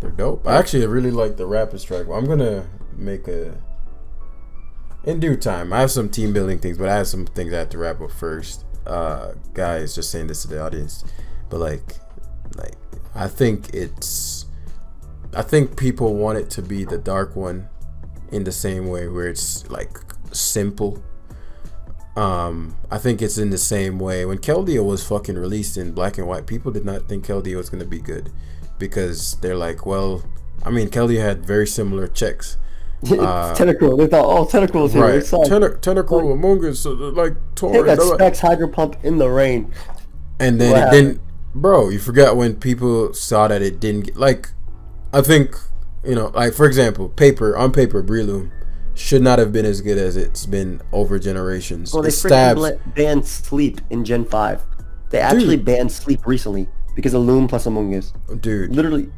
they're dope. I actually really like the rapid strike. I'm gonna make a in due time. I have some team building things, but I have some things I have to wrap up first. Uh, guys, just saying this to the audience, but like, like I think it's, I think people want it to be the dark one, in the same way where it's like simple. Um, I think it's in the same way when Keldeo was fucking released in black and white. People did not think Keldeo was gonna be good because they're like, well, I mean, Keldeo had very similar checks. Uh, Tentacruel. They thought, oh, Tentacruel's here. Right, It's like, Tentacruel, Us, uh, like Take Torrent, that uh, Specs Hydro Pump in the rain. and then What it didn't, bro. You forgot when people saw that it didn't get like. I think you know, like for example, paper on paper, Breloom should not have been as good as it's been over generations. Well, they freaking stabs, banned sleep in Gen 5. They actually Dude. banned sleep recently because of Loom plus Amoonguss. dude. Literally,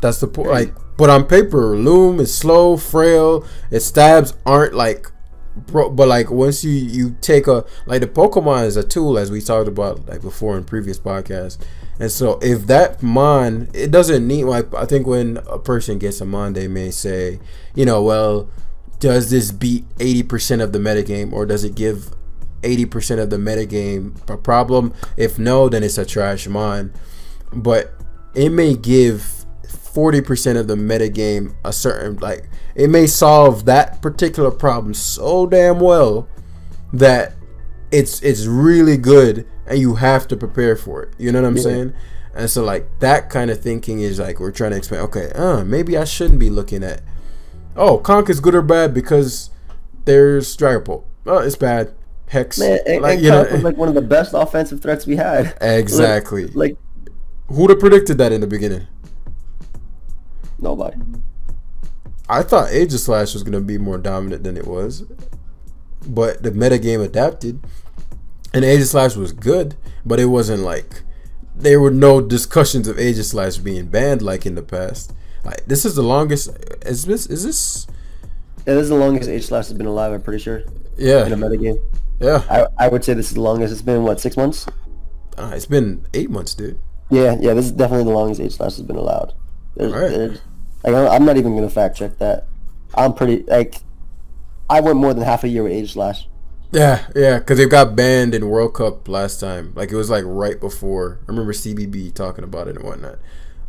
That's the point. Like But on paper, Loom is slow, frail. Its stabs aren't like, bro. But like once you you take a like the Pokemon is a tool, as we talked about like before in previous podcasts. And so if that mon, it doesn't need like I think when a person gets a mon, they may say, you know, well, does this beat eighty percent of the metagame, or does it give eighty percent of the metagame a problem? If no, then it's a trash mon. But it may give 40% of the metagame a certain like it may solve that particular problem so damn well that it's it's really good and you have to prepare for it. You know what I'm yeah. saying? And so like that kind of thinking is like we're trying to explain, okay, uh, maybe I shouldn't be looking at oh, Conk is good or bad because there's Dragapult. Oh, it's bad. Hex. Man, and, like, and you know, was like one of the best offensive threats we had. Exactly. Like, like who'd have predicted that in the beginning? Nobody. I thought Aegislash was gonna be more dominant than it was, but the metagame adapted, and Aegislash was good, but it wasn't like there were no discussions of Aegislash being banned like in the past. Like this is the longest. Is this? Is this? Yeah, this is the longest Aegislash has been alive. I'm pretty sure. Yeah. In a metagame. Yeah. I, I would say this is the longest. It's been what six months. Uh, it's been eight months, dude. Yeah, yeah. This is definitely the longest Aegislash has been allowed. There's, right. there's, like, I'm not even gonna fact check that. I'm pretty like. I went more than half a year with Aegislash. Yeah, yeah, because they got banned in World Cup last time. Like it was like right before. I remember CBB talking about it and whatnot.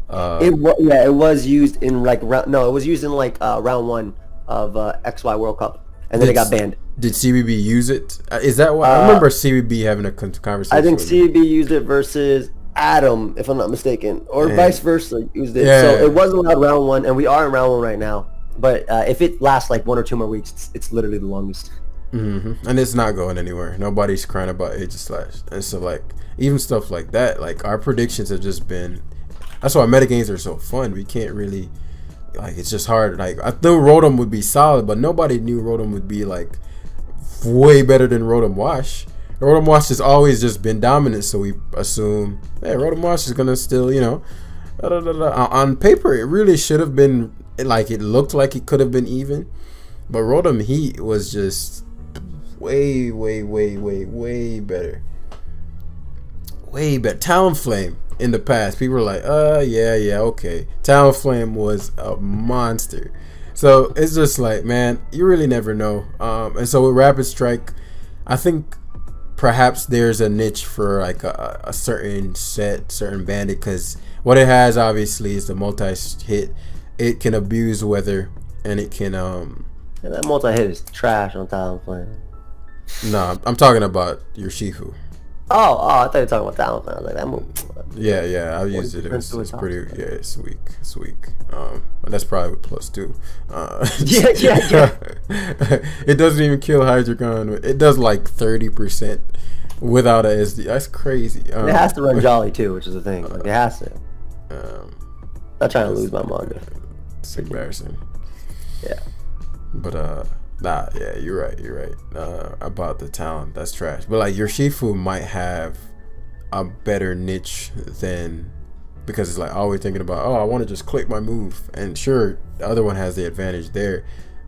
Uh, it was yeah, it was used in like round. No, it was used in like uh, round one of uh, XY World Cup, and then it got banned. Did CBB use it? Is Uh, is that what I uh, remember? CBB having a conversation. I think CBB used it versus Adam, if I'm not mistaken, or vice versa. Used it. Yeah. So it wasn't allowed round one, and we are in round one right now. But uh, if it lasts like one or two more weeks, it's, it's literally the longest. Mm-hmm. And it's not going anywhere. Nobody's crying about Aegislash, and so like even stuff like that, like our predictions have just been. That's why metagames are so fun. We can't really, like, it's just hard. Like I thought Rotom would be solid, but nobody knew Rotom would be like way better than Rotom Wash. Rotom Wash has always just been dominant, so we assume, hey, Rotom Wash is gonna still, you know, da, da, da, on paper it really should have been like it looked like it could have been even, but Rotom Heat was just way, way, way, way, way better. Way better. Talonflame in the past, people were like, uh, yeah, yeah, okay. Talonflame was a monster. So it's just like, man, you really never know. Um, and so with Rapid Strike, I think perhaps there's a niche for like a, a certain set, certain bandit, because what it has obviously is the multi-hit. It can abuse weather, and it can um. And that multi-hit is trash on Talonflame. No, I'm talking about your Shifu. Oh, oh, I thought you were talking about Talonflame. I was like, that move. Yeah, yeah, I used it. It's, it's pretty. Yeah, it's weak. It's weak. Um, that's probably with plus two. Uh, yeah, yeah, yeah. it doesn't even kill Hydreigon. It does like thirty percent without a SD. That's crazy. Um, it has to run Jolly too, which is the thing. Like, it has to. Um, I'm trying to lose my manga. It's embarrassing. Yeah. But uh. Nah, yeah, you're right. You're right. Uh, about the talent, that's trash. But like Urshifu might have a better niche than because it's like always thinking about oh I want to just click my move and sure the other one has the advantage there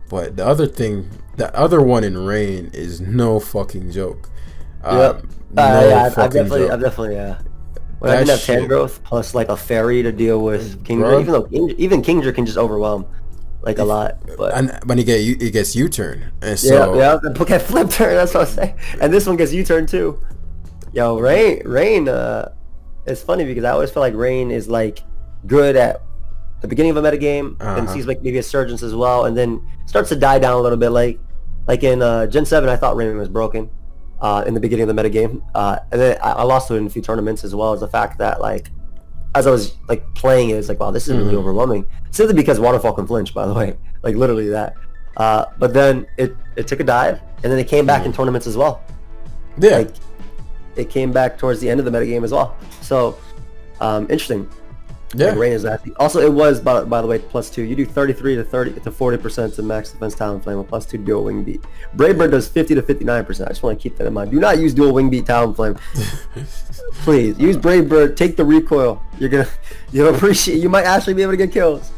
but the other thing the other one in rain is no fucking joke yep. Um, no uh, yeah, I've, I've definitely. I've definitely yeah when that I didn't have Tangrowth plus like a fairy to deal with Kingdra, even though even Kingdra can just overwhelm like a lot. But and when he get he gets U turn, and so yeah, yeah, the book had flip turn. That's what I say. And this one gets U turn too. Yo, Rain, Rain. Uh, it's funny because I always feel like Rain is like good at the beginning of a metagame uh-huh. and sees like maybe a surgeons as well, and then starts to die down a little bit. Like like in uh, Gen Seven, I thought Rain was broken. Uh, in the beginning of the metagame, uh, and then I, I lost to it in a few tournaments as well as the fact that like as I was like playing it, it's like, wow, this is mm-hmm. really overwhelming. Simply because Waterfall can flinch, by the way, like literally that. Uh, but then it it took a dive, and then it came back mm-hmm. in tournaments as well. Yeah, like, it came back towards the end of the metagame as well. So um, interesting. Yeah. Like Rain is that. Also, it was by, by the way plus two. You do 33 to 30 to 40 percent to max defense Talonflame with plus two dual wing beat. Brave Bird does 50 to 59 percent. I just want to keep that in mind. Do not use dual wing beat Talonflame. Please use Brave Bird. Take the recoil. You're gonna you'll appreciate. You might actually be able to get kills.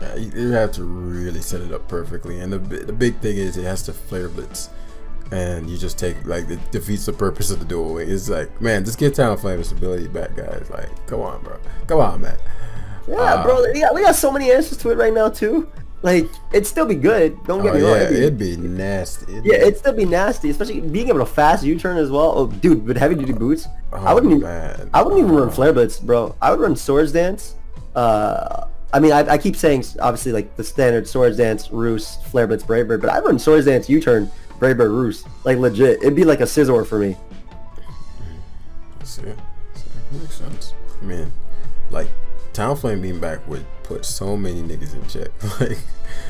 Yeah, you, you have to really set it up perfectly, and the the big thing is it has to flare blitz, and you just take like it defeats the purpose of the dual wing. It's like, man, just get Talonflame's ability back, guys. Like, come on, bro, come on, man. Yeah, Uh, bro. We got, we got so many answers to it right now too. Like it'd still be good. Don't get Oh me wrong. yeah, it'd be- it'd be nasty. It'd yeah, be- it'd still be nasty, especially being able to fast U-turn as well. Oh, dude, with heavy duty boots, I Oh, wouldn't even. I wouldn't even run flare blitz, bro. I would run swords dance. Uh, I mean, I, I keep saying obviously like the standard swords dance, roost, flare blitz, brave bird, but I run swords dance, U-turn, bird, roost, like legit. It'd be like a scissor for me. See, see, makes sense. I mean, like Talonflame being back would put so many niggas in check.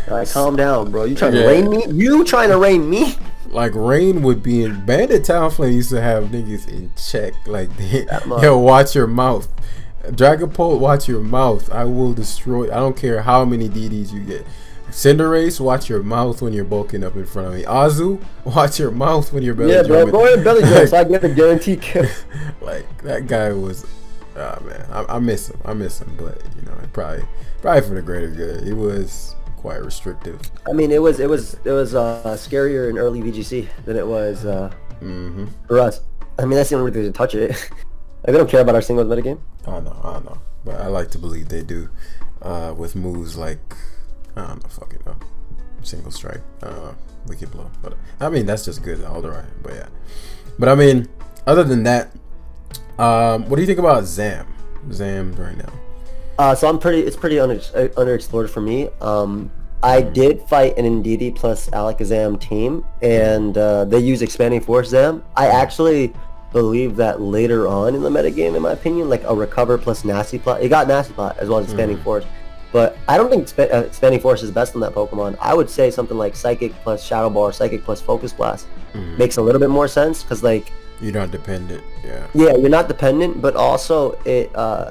Like, calm down, bro. You trying Yeah. to rain me? You trying to rain me? like Rain would be in Bandit Talonflame used to have niggas in check. Like they, yo, watch your mouth. Dragapult, watch your mouth. I will destroy. I don't care how many DDs you get. Cinderace, watch your mouth when you're bulking up in front of me. Azu, watch your mouth when you're belly yeah, bro. Go ahead, belly drum, so I get a guarantee kill. like that guy was ah man I, I miss him i miss him but you know it probably probably for the greater good it was quite restrictive I mean, it was it was it was uh, scarier in early VGC than it was uh, mm-hmm for us. I mean, that's the only reason to touch it. like, they don't care about our singles metagame. i know i know but i like to believe they do uh with moves like i don't know fucking know single strike uh wicked blow but i mean that's just good all the right but yeah but i mean other than that um what do you think about zam zam right now Uh, so I'm pretty. It's pretty under, uh, underexplored for me. Um, I did fight an Indeedee plus Alakazam team, and uh, they use expanding force Zam. I actually believe that later on in the metagame, in my opinion, like a recover plus nasty plot, it got nasty plot as well as expanding force. But I don't think uh, expanding force is best on that Pokemon. I would say something like psychic plus shadow ball, or psychic plus focus blast Mhm. makes a little bit more sense because like you're not dependent yeah yeah, you're not dependent, but also it uh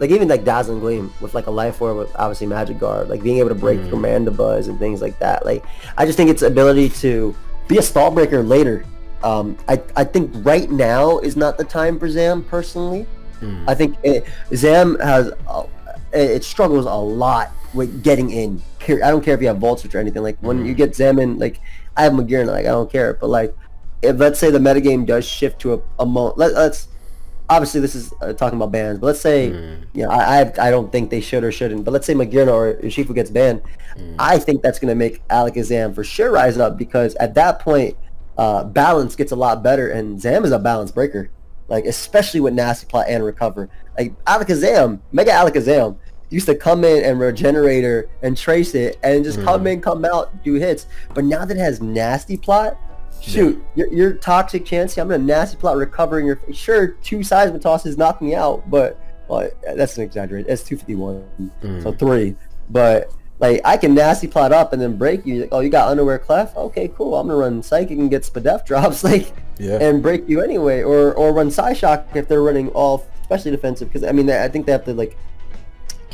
like even like dazzling gleam with like a life orb with obviously magic guard, like being able to break through mandibuzz and things like that. Like I just think its ability to be a stall breaker later. Um, I I think right now is not the time for Zam personally. Mm. I think it, Zam has it, struggles a lot with getting in. I don't care if you have Volt Switch or anything. Like when you get Zam in, like I have Magearna, like I don't care. But like if let's say the metagame does shift to a, a mo let, let's obviously this is uh, talking about bans, but let's say you know I, I I don't think they should or shouldn't, but let's say Magearna or Urshifu gets banned, I think that's going to make Alakazam for sure rise up because at that point uh, balance gets a lot better and Zam is a balance breaker, like especially with Nasty Plot and Recover. Like Alakazam, Mega Alakazam used to come in and regenerator and trace it and just come mm. in, come out, do hits. But now that it has Nasty Plot, shoot, your, your toxic chance. I'm gonna nasty plot recovering your. Sure, two seismic tosses knock me out, but well, that's an exaggeration. It's 251, so mm. three. But like I can nasty plot up and then break you. Like, oh, you got Unaware clef? Okay, cool. I'm gonna run psychic and get spadef drops like Yeah. and break you anyway, or or run Psyshock if they're running all especially defensive because I mean I think they have to like.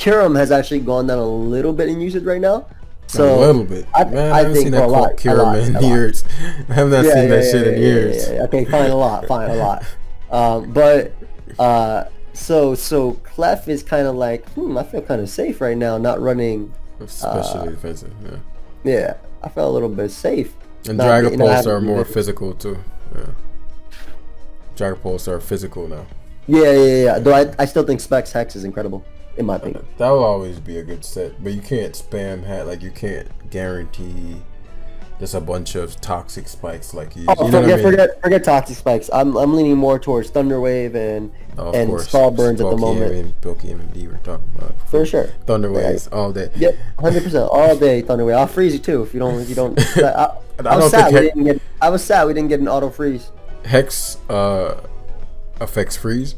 Kirim has actually gone down a little bit in usage right now. So a little bit. I- Man, I I, haven't think seen that a lot, Colt a lot, Kira in years. I have not seen that shit in years. yeah, yeah. Okay, fine, a lot, fine, a lot. Um, but uh, so so Clef is kind of like, hmm, I feel kind of safe right now, not running. Especially Uh, defensive. Yeah. Yeah, I felt a little bit safe. And not- Dragapults are more been- physical too. Yeah. Dragapults are physical now. Yeah, yeah, yeah. Though I, I still think Specs Hex is incredible, in my opinion. That will always be a good set, but you can't spam hat like you can't guarantee just a bunch of toxic spikes like you. Oh, you know forget, I mean? forget, forget Toxic Spikes. I'm, I'm leaning more towards Thunderwave and Oh, and course. Skull Burns at the moment. M- Bulky MMD we're talking about. For sure. Thunder Waves all day. Yep, hundred percent all day Thunderwave. I'll freeze you too if you don't. If you don't. I, I, I I don't was sad we didn't get. I was sad we didn't get an auto freeze. Hex uh affects freeze.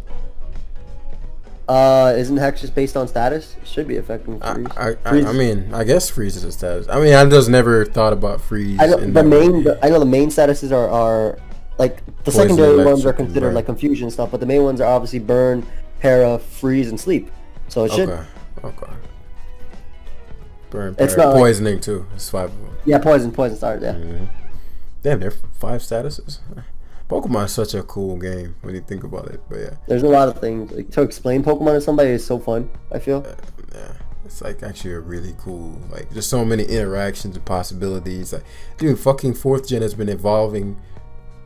Uh, isn't Hex just based on status? It should be affecting I, freeze. I, I, Freeze- I mean, I guess freeze is a status. I mean, I just never thought about freeze. I know the main. I know the main statuses are are like the Poison, secondary ones are considered burn. like confusion stuff, but the main ones are obviously burn, para, freeze, and sleep. So it should. Okay. Okay. Burn. It's It's not like- poisoning too. It's five of them. Yeah, poison, poison stars. Yeah. Mhm. Damn, they're five statuses. Pokemon is such a cool game when you think about it. But yeah, There's a lot of things like, to explain Pokemon to somebody is so fun. I feel. yeah. It's like actually a really cool, like there's so many interactions and possibilities. Like, dude, fucking fourth gen has been evolving,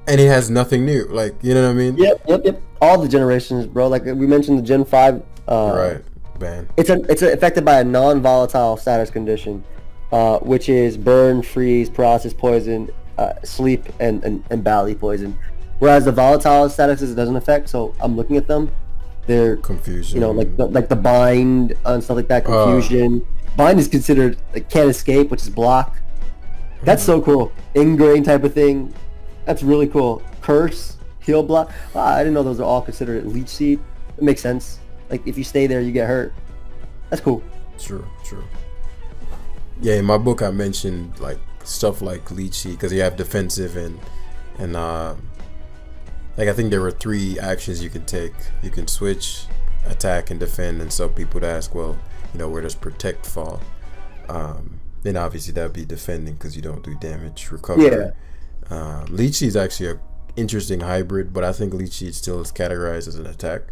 and it has nothing new. Like, you know what I mean? Yep, yep, yep. All the generations, bro. Like we mentioned, the Gen Five. Uh, right, man. It's a, it's a, affected by a non-volatile status condition, uh, which is burn, freeze, paralysis, poison, uh, sleep, and, and and Bally poison. Whereas the volatile statuses it doesn't affect. So I'm looking at them. They're Confusion. you know like the, like the bind and stuff like that. Uh. Confusion. bind is considered like can't escape, which is block. That's so cool. Ingrain type of thing. That's really cool. Curse, heal block. Wow, I didn't know those are all considered leech seed. It makes sense. Like if you stay there, you get hurt. That's cool. True, true. Yeah, in my book I mentioned like stuff like leech seed because you have defensive and and uh, like I think there were three actions you could take. You can switch, attack, and defend. And so people would ask, well, you know, where does protect fall? Um, then obviously that would be defending because you don't do damage recovery. Yeah. Um, Leech Seed is actually a interesting hybrid, but I think Leech Seed still is categorized as an attack.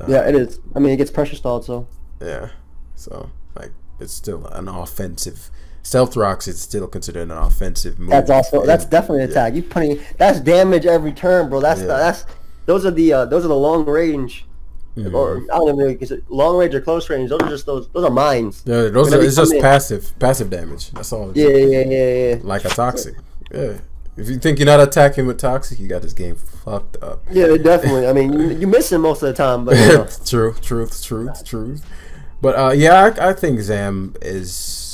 Uh, Yeah, it is. I mean, it gets pressure stalled, so yeah. So like it's still an offensive stealth rocks is still considered an offensive move. that's also that's And- definitely an yeah. attack. You putting that's damage every turn, bro. That's Yeah. that's those are the uh, those are the long range. Mhm. Or I don't even consider long range or close range. Those are just those those are mines. Yeah, those are it's just in- passive passive damage. That's all. it is. Yeah, yeah, yeah, yeah. Like a toxic. Yeah. If you think you're not attacking with toxic, you got this game fucked up. Yeah, definitely. I mean, you, you miss him most of the time, but you know. true, truth, truth, truth. But uh, yeah, I, I think Zam is.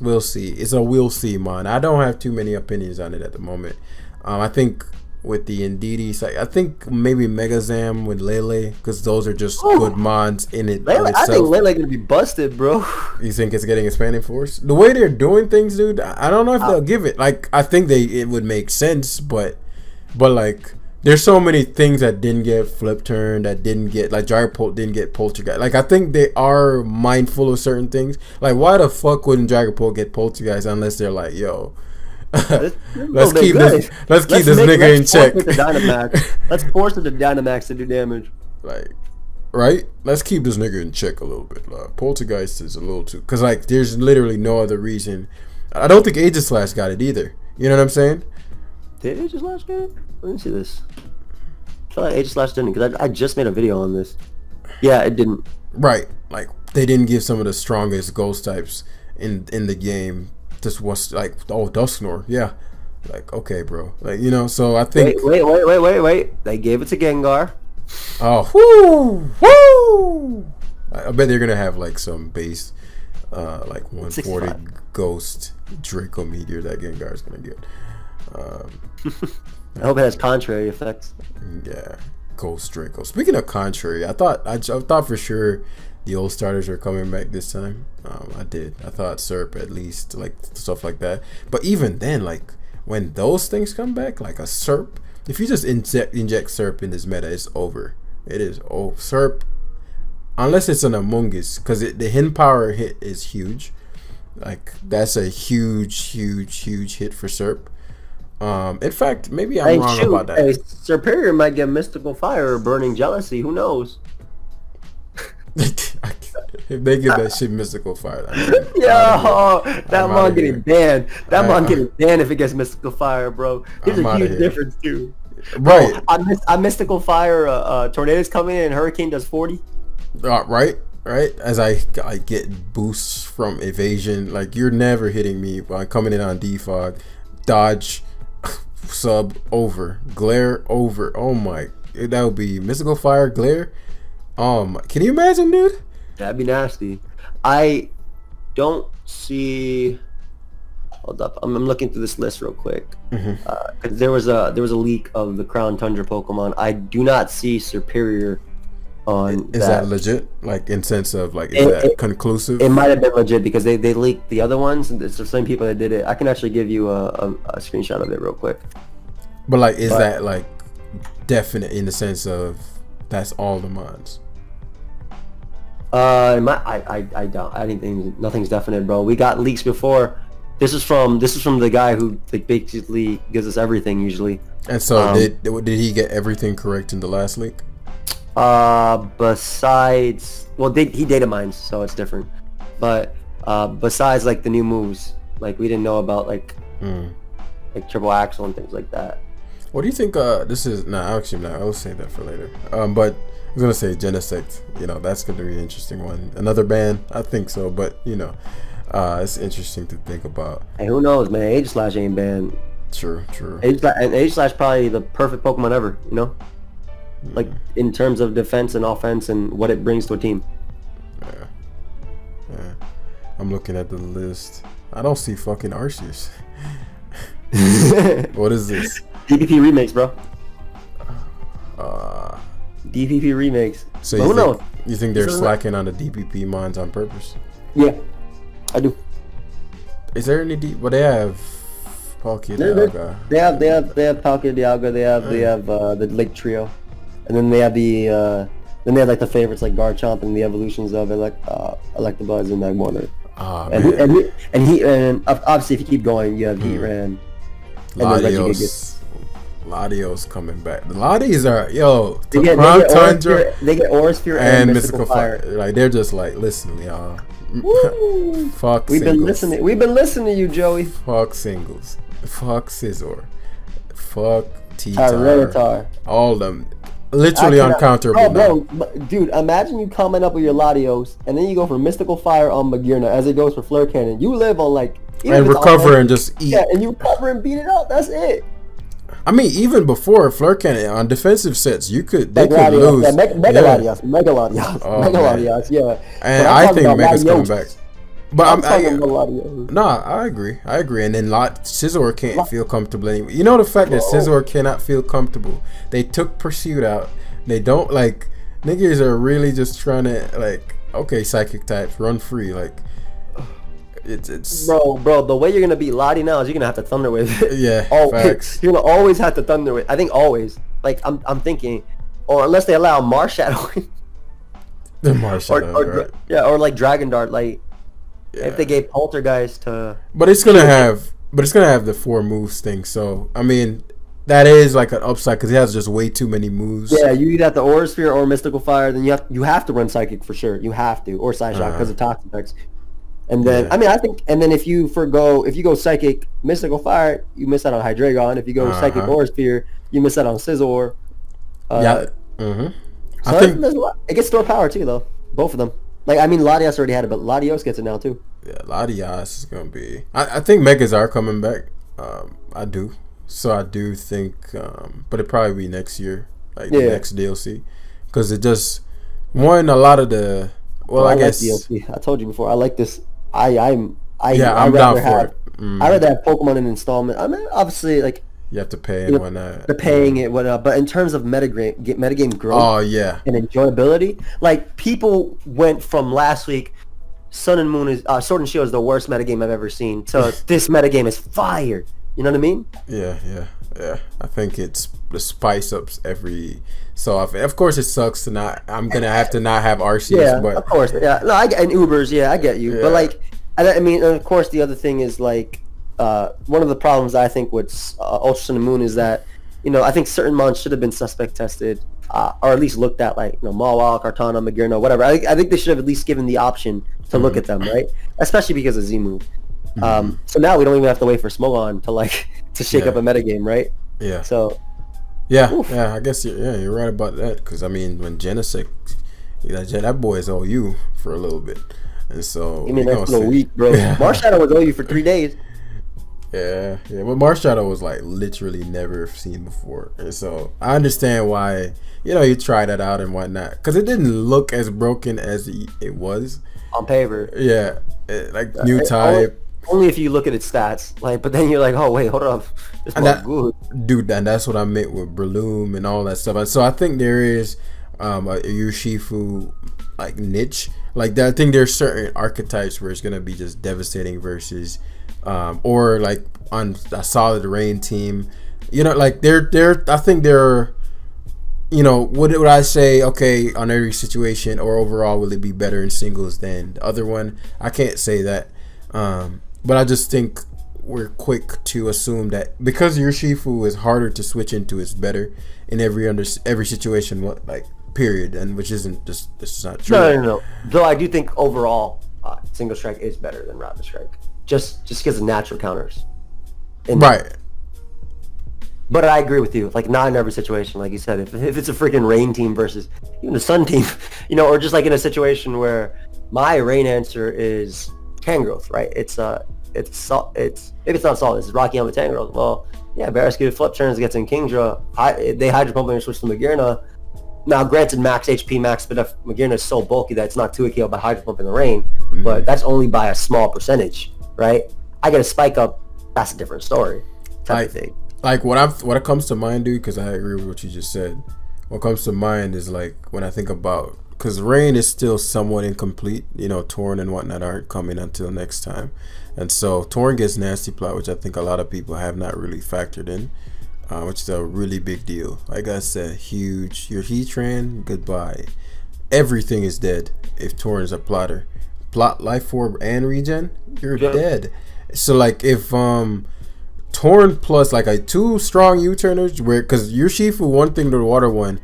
We'll see. It's a we'll see, man. I don't have too many opinions on it at the moment. Um, I think with the Indeedee side, I think maybe Mega Zam with Lele because those are just Ooh. good mons in it. Lele, I think. Lele gonna be busted, bro. You think it's getting expanding force? The way they're doing things, dude, I I don't know if they'll give it. Like, I think they it would make sense, but, but like, there's so many things that didn't get flip turn, that didn't get like Dragapult didn't get Poltergeist. Like, I think they are mindful of certain things. Like, why the fuck wouldn't Dragapult get Poltergeist unless they're like, yo, Let's, let's keep this, let's keep this make- nigga in let's check. Let's force it to Dynamax to do damage. like right let's keep this nigga in check a little bit like, poltergeist is a little too because like there's literally no other reason i don't think Aegislash got it either you know what i'm saying Did it just last game? Let me see this. I feel like Aegislash didn't because I, I just made a video on this. Yeah, it didn't. right like they didn't give some of the strongest ghost types in in the game this was like oh Dusknoir yeah like okay bro like you know so i think Wait, wait, wait, wait, wait, wait. They gave it to Gengar. oh whoo whoo I, I bet they're gonna have like some base uh like 140 65. ghost draco meteor that gengar is gonna get um I hope it has contrary effects. Yeah, Ghost Draco. Speaking of contrary, I thought I, I thought for sure the old starters are coming back this time. Um, I did. I thought Serp at least like stuff like that. But even then, like when those things come back, like a Serp, if you just inject inject Serp in this meta, it's over. It is oh Serp, unless it's an Amoonguss, because the hidden power hit is huge. Like that's a huge, huge, huge hit for Serp. Um, in fact, maybe I'm Hey, wrong shoot, about that. hey, Serperior might get Mystical Fire or Burning Jealousy. Who knows? if they get that shit mystical fire, I mean, Yo, that mon getting banned. That I- mon I- getting banned if it gets Mystical Fire, bro. There's I'm a huge difference too. right, I miss I Mystical Fire. Uh, uh, Tornadus coming in and Hurricane does 40. uh, right, right. As I I get boosts from evasion, like you're never hitting me by coming in on defog, dodge, sub over, glare over. Oh my, that would be mystical fire glare. Um, can you imagine, dude? That'd be nasty. I don't see. Hold up, I'm, I'm looking through this list real quick. Mhm. Uh 'cause there was a there was a leak of the Crown Tundra Pokemon. I do not see Serperior on Is that. that legit? Like in sense of like, is It- that it- conclusive? It might have been legit because they, they leaked the other ones. and It's the same people that did it. I can actually give you a, a, a screenshot of it real quick. But like, is But- that like definite in the sense of that's all the mods? Uh, might, I, I, I doubt. I think nothing's definite, bro. We got leaks before. This is from this is from the guy who like basically gives us everything usually. And so Um, did did he get everything correct in the last leak? Uh, besides, well, they, he data mines, so it's different. but uh, besides like the new moves, like we didn't know about like Mm. like Triple Axel and things like that. What do you think? Uh, this is nah. Actually, no. I'll say that for later. Um, but I was gonna say Genesect. You know, that's gonna be an interesting one. Another band, I think so. But you know, uh, it's interesting to think about. And who knows, man? Aegislash ain't banned. True, true. Age and Aegislash probably the perfect Pokemon ever. You know, like in terms of defense and offense and what it brings to a team. Yeah. Yeah. I'm looking at the list. I don't see fucking Arceus. what is this? DPP remakes, bro. Uh, DPP remakes. so you who think, knows? you think they're slacking on the DPP mines on purpose? Yeah, I do. Is there any D? Well, they have Palkia Dialga. They have they have they have Palkia Dialga. They have they have uh, the Lake Trio, and then they have the uh, then they have like the favorites like Garchomp and the evolutions of elect uh, Electabuzz and Magmortar. Ah, And he, and he, and obviously if you keep going, you have Heatran. then Regigigas. Latios. Latios coming back. The Latios are yo. They get, Prime they get Tundra Sphere, they get Aura Sphere and, and Mystical, Fire. Like they're just like, listen, y'all. Woo! Fuck We've been listening. We've been listening to you, Joey. Fuck singles. Fuck Scizor. Fuck T Tyranitar. All of them. Literally uncounterable. Bro, oh, bro, but- dude, imagine you coming up with your Latios, and then you go for Mystical Fire on Magearna as it goes for Fleur Cannon. You live on like And recover and just eat. yeah, and you recover and beat it up. That's it. I mean, even before Fleur Cannon on defensive sets, you could they Like could lose. yeah, Mega, Mega Yeah. Latios, Mega Latios, Oh, Mega. Latios, yeah. And I think Mega's coming back. But I'm I'm, talking I, about Latios. Nah, I agree. I agree. And then lot Scizor can't feel comfortable anymore. You know the fact that Bro. Scizor cannot feel comfortable. They took Pursuit out. They don't like niggas are really just trying to like okay, psychic types, run free. Like it's it's Bro, bro, the way you're gonna beat Lottie now is you're gonna have to Thunder Wave. Yeah, always. facts. You're gonna always have to Thunder Wave. I think always. Like I'm, I'm thinking, or unless they allow Marshadow, the or, Marshall. or right? yeah, or like Dragon Dart. Like Yeah. if they gave Poltergeist to But it's gonna have, but it's gonna have the four moves thing. So I mean, that is like an upside because it has just way too many moves. yeah, you either have the Aura Sphere or Mystical Fire. Then you have you have to run Psychic for sure. You have to or Psyshock because Uh-huh. of Toxic effects. And then Yeah. I mean I think and then if you forgo if you go Psychic Mystical Fire, you miss out on Hydreigon. If you go Psychic Uh-huh. Aura Sphere, you miss out on Scizor. Uh, yeah. Mm-hmm. So I think there's a lot. it gets store power too, though. Both of them. Like I mean, Latios already had it, but Latios gets it now too. yeah, Latias is gonna be. I, I think megas are coming back. Um, I do. So I do think, um, but it probably be next year, like the next DLC, because it just one a lot of the. Well, I, like guess DLC. I told you before. I like this. I I'm I Yeah, I I'm down rather for have, it. Mm. I rather have Pokemon in installment. I mean, obviously, like you have to pay you and know, whatnot. the paying it, whatnot. But in terms of metagame, metagame growth Oh yeah, and enjoyability, like people went from last week. Sun and Moon is uh, Sword and Shield is the worst metagame I've ever seen. So this metagame is fire. You know what I mean? yeah, yeah, yeah. I think it's the spice ups every so often. Of course, it sucks to not. I'm gonna have to not have Arceus, Yeah, but of course. Yeah, no, I get, and Ubers. Yeah, I get you. Yeah. But like, I, I mean, of course, the other thing is like, uh, one of the problems I think with uh, Ultra Sun and Moon is that, you know, I think certain mons should have been suspect tested, uh, or at least looked at, like you know, Mawile, Kartana, Magearna, whatever. I think I think they should have at least given the option to look at them, right? Especially because of Z move. Um, so now we don't even have to wait for Smogon to like to shake Yeah. up a metagame, right? yeah, So yeah, Oof. yeah. I guess you're, yeah, you're right about that. Because I mean, when Genesect, you know, that boy is all you for a little bit, and so give me we an gonna week, bro. Marshadow was OU for three days. Yeah, yeah. But Marshadow was like literally never seen before, and so I understand why you know you try that out and whatnot because it didn't look as broken as it it was. on paper. Yeah, eh, like new It- type, Only if you look at its stats, like, but then you're like, oh wait, hold up, one's that- good. dude. And that's what I meant with Breloom and all that stuff. And so I think there is um, a Urshifu like niche. Like that, I think there's certain archetypes where it's gonna be just devastating versus, um, or like on a solid rain team. You know, like they're they're. I think they're. You know, would would I say okay on every situation or overall will it be better in singles than the other one? I can't say that, um, but I just think we're quick to assume that because Urshifu is harder to switch into, it's better in every under every situation. What like period, and which isn't just this is not true. No, no, no, no. Though I do think overall, uh, uh, single strike is better than rapid strike, just just because of natural counters. And- Right. But I agree with you. Like not in every situation, like you said. If, if it's a freaking rain team versus even a sun team, you know, or just like in a situation where my rain answer is Tangrowth, right? It's uh, it's salt. It's maybe it's not salt. It's Rocky Helmet Tangrowth. Well, yeah, Barraskewda flip turns gets in Kingdra. Hi, they hydro pump and switch to Magearna. Now, granted, max HP, max but of Magearna is so bulky that it's not too KO by hydro pump in the rain, but that's only by a small percentage, right? I get a spike up. That's a different story. Type Like- of thing. like what I'm what comes to mind, dude, because I agree with what you just said. What comes to mind is like when I think about because rain is still somewhat incomplete. You know, Torn and whatnot aren't coming until next time, and so Torn gets nasty plot, which I think a lot of people have not really factored in, uh, which is a really big deal. Like I said, huge. Your Heatran, goodbye. Everything is dead if Torn is a plotter. Plot life orb and regen, you're dead. So like if um Torn plus like a two strong U-turners where because Urshifu one thing to the water one,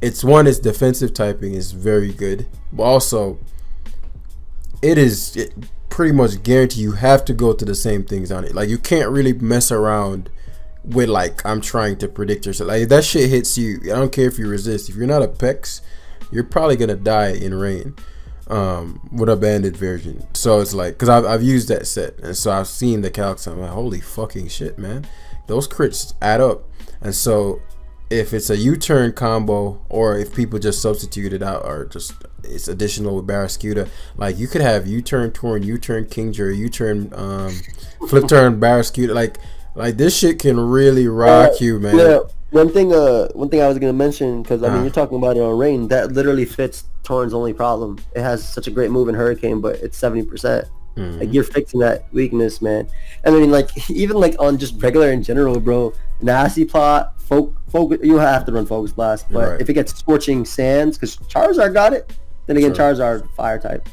it's one its defensive typing is very good, but also it is it pretty much guarantee you have to go to the same things on it. Like you can't really mess around with like I'm trying to predict yourself. Like that shit hits you, I don't care if you resist. If you're not a Pex, you're probably gonna die in rain um with a banded version. So it's like because I've, I've used that set and so i've seen the calcs i'm like holy fucking shit man. Those crits add up. And so if it's a u-turn combo or if people just substitute it out or just it's additional with Barraskewda, like you could have u-turn torn u-turn kingdra u-turn um flip turn Barraskewda, like like this shit can really rock you man one thing. Uh, one thing I was gonna mention because I mean Uh. you're talking about it on rain. That literally fits Torn's only problem. It has such a great move in Hurricane, but it's seventy percent. Mhm. Like you're fixing that weakness, man. And I mean, like even like on just regular in general, bro. Nasty plot, folk, focus. You have to run focus blast, but Right. if it gets scorching sands, because Charizard got it, then again Sure. Charizard fire type,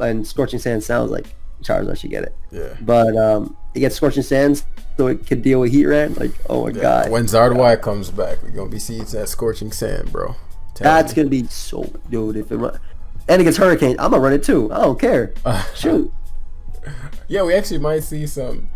and scorching sands sounds like Charizard should get it. yeah But um, it gets scorching sands, so it could deal with Heatran. Like, oh my Yeah. god, when Zardwire comes back we're gonna be seeing that scorching sand bro Tell that's me. gonna be so dude. If it run, and it gets hurricane, I'm gonna run it too. I don't care. Shoot. Yeah, we actually might see some.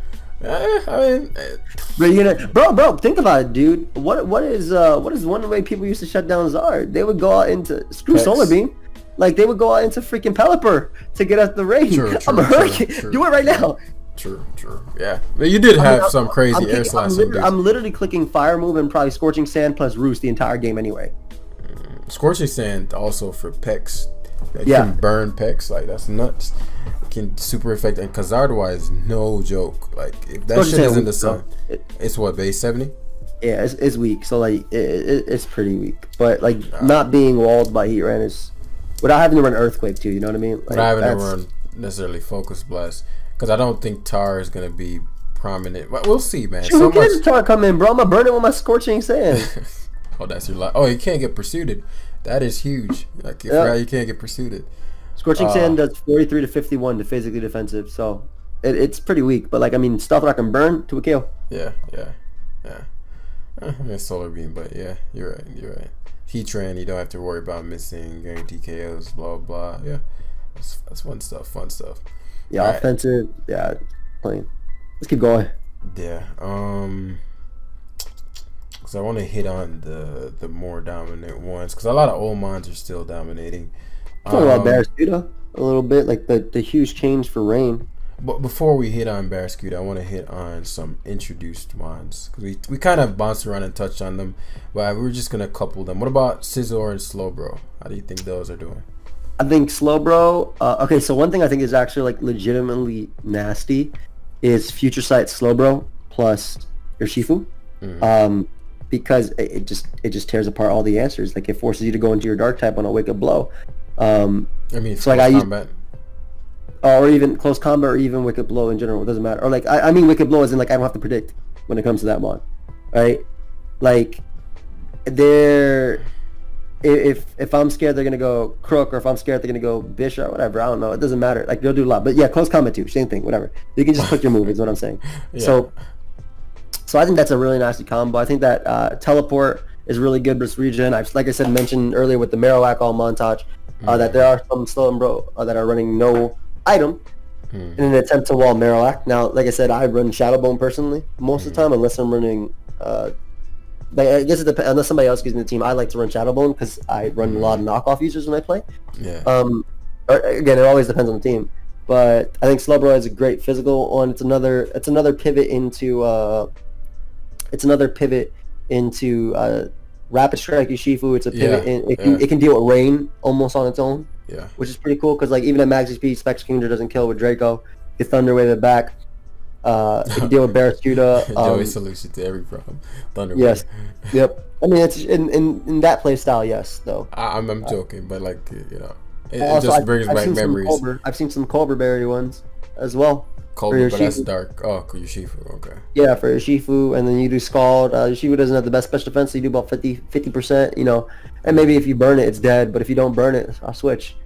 Eh, I mean, eh, Bro, you bro, bro, think about it, dude. What, what is, uh, what is one way people used to shut down Zard? They would go out into screw. Solar Beam, like they would go out into freaking Pelipper to get us the rain. True, I'm a hurricane. true, true, Do it right true. now. True, true. Yeah, but you did I mean, have I'm- some crazy I'm, air clicking- slash. I'm, literally. I'm literally clicking Fire Move and probably Scorching Sand plus Roost the entire game anyway. Scorching sand also for pecs. It Yeah. can burn pecs. Like that's nuts. It can super effect and Kazardwa is no joke. Like if that Scorching shit is in the weak, sun. It- it's what base seventy. Yeah, it's, it's weak. So like, it, it, it's pretty weak. But like, Uh, not being walled by Heatran is without having to run Earthquake too. You know what I mean? Like, But I haven't run necessarily focus blast because I don't think Tar is gonna be prominent. But we'll see, man. Shoot, So who much. Tar come in, bro? I'm gonna burn it with my Scorching Sand. oh, that's your lot. Oh, you can't get pursued. That is huge. Like you Yeah. forgot you can't get pursued. Scorching Uh, Sand does 43 to 51 to physically defensive, so it, it's pretty weak. But like, I mean, stuff that I can burn to a kill. Yeah, yeah, yeah. Uh, it's solar beam, but yeah, you're right. You're right. Heatran, you don't have to worry about missing guarantee KOs. Blah blah. Yeah, that's that's fun stuff. Fun stuff. Yeah, Alright. offensive. Yeah, playing. Let's keep going. Yeah. Um. Because I want to hit on the the more dominant ones, because a lot of old mons are still dominating. Talk about Um, Barraskewda a little bit, like the the huge change for rain. But before we hit on Barraskewda, I want to hit on some introduced ones because we, we kind of bounced around and touched on them, but we are just gonna couple them. What about Scizor and Slowbro? How do you think those are doing? I think Slowbro. Uh, okay, so one thing I think is actually like legitimately nasty is Future Sight Slowbro plus Urshifu. Mhm. Um, because it, it just it just tears apart all the answers. Like it forces you to go into your dark type on a wake up blow. Um, I mean, So, like, close I use- combat. or even close combat or even wicked blow in general. It doesn't matter. Or like I, I mean wicked blow is in like I don't have to predict when it comes to that one. Right? Like they're i- if if I'm scared they're gonna go crook or if I'm scared they're gonna go bishop or whatever. I don't know. It doesn't matter. Like they'll do a lot. But yeah, close combat too. Same thing. Whatever. You can just click your move. Is what I'm saying. Yeah. So so I think that's a really nasty combo. I think that uh, teleport is really good versus regen. I've like I said mentioned earlier with the Marowak all montage uh, that there are some slow and bro uh, that are running no item Hmm. in an attempt to wall Marowak. Now, like I said, I run Shadowbone personally most of the time, unless I'm running. Like, I guess it depends. Unless somebody else gives me the team, I like to run Shadowbone because I run a lot of knockoff users when I play. Yeah. Um, or, again, it always depends on the team. But I think Slowbro is a great physical on. It's another. It's another pivot into. Uh, it's another pivot into uh, rapid strike Urshifu. It's a pivot. Yeah, in, it can yeah. it can deal with rain almost on its own, yeah. which is pretty cool because like even at max speed, Specs Kingdra doesn't kill with Draco. You Thunder Wave it back. Uh, it can deal with Barraskewda. Um, solution to every problem. Thunder. yes. Yep. I mean, it's in, in, in that play style, yes, though. I, I'm I'm joking, but like you know, it, it Also, just I- brings I've back seen some memories. Culver- I've seen some Colbur Berry ones as well. Your but that's dark. Oh, Urshifu. Okay. Yeah, for Shifu, and then you do Scald. Uh, Shifu doesn't have the best special defense, so you do about 50 percent. You know, and maybe if you burn it, it's dead. But if you don't burn it, I'll switch.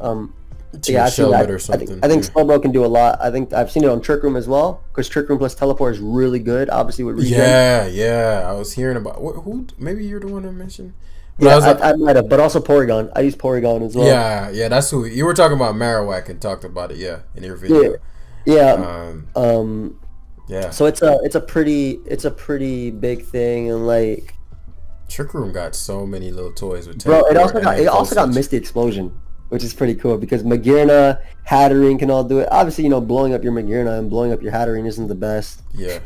Um, To yeah, I, shell that. or I something. think I think yeah. Slowbro can do a lot. I think I've seen it on Trick Room as well, because Trick Room plus Teleport is really good. Obviously with regen. Yeah, yeah. I was hearing about wh- who? Maybe you're the one who mentioned. But yeah, I was I, like, I might have, but also Porygon. I use Porygon as well. yeah, yeah. That's who you were talking about. Marowak and talked about it. Yeah, in your video. yeah. Um, Um, yeah. so it's a it's a pretty it's a pretty big thing, and like Trick Room got so many little toys with. Bro, it also got it also got. Misty Explosion, which is pretty cool because Magearna, Hatterene can all do it. Obviously, you know, blowing up your Magearna and blowing up your Hatterene isn't the best, Yeah,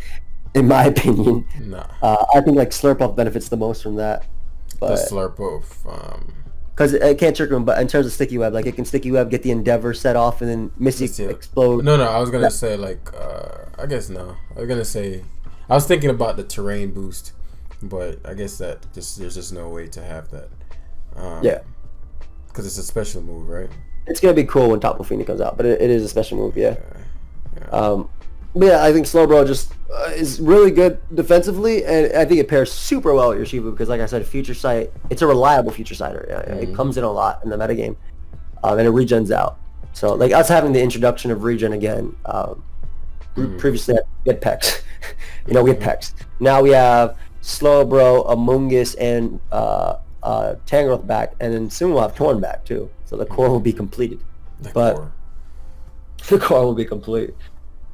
in my opinion. nah. Uh, I think like Slurpuff benefits the most from that, The but slurp of um, because it, it can't trick them. But in terms of Sticky Web, like it can Sticky Web, get the Endeavor set off, and then Misty Misty- explode. No, no, I was gonna say like uh I guess no. I was gonna say I was thinking about the terrain boost, but I guess that just there's just no way to have that. Um, Yeah. Because it's a special move, right? It's gonna be cool when Fini comes out, but it, it is a special move, yeah. Yeah. Um, but yeah, I think Slowbro just uh, is really good defensively, and I think it pairs super well with Urshifu because, like I said, Future Sight, it's a reliable Future Sighter. Yeah, yeah, It Mhm. comes in a lot in the metagame, um, and it regens out. So, like us having the introduction of regen again, um, we Mhm. previously had, we had Pex. you know, we had Pex. Now we have Slowbro, Amoonguss, and uh, uh, Tangrowth back, and then soon we'll have Torn back too. So the core will be completed. The but- core. The core will be complete.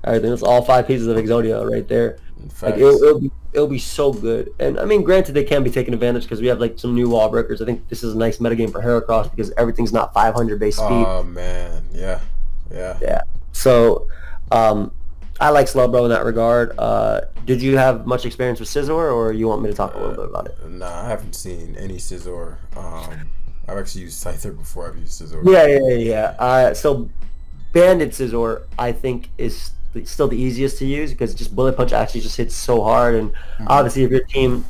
All right, then it's all five pieces of Exodia right there. Like it'll, it'll be it'll be so good. And I mean, granted, they can be taken advantage because we have like some new wall breakers. I think this is a nice metagame for Heracross because everything's not 500 base speed. Oh man, yeah, yeah. yeah. So, um, I like Slowbro in that regard. Uh, did you have much experience with Scizor, or you want me to talk a little bit about it? Nah, I haven't seen any Scizor. Um, I've actually used Scyther before. I've used Scizor. Yeah, yeah, yeah. yeah. Uh, so, Bandit Scizor, I think, is still the easiest to use because just Bullet Punch actually just hits so hard, and obviously if your team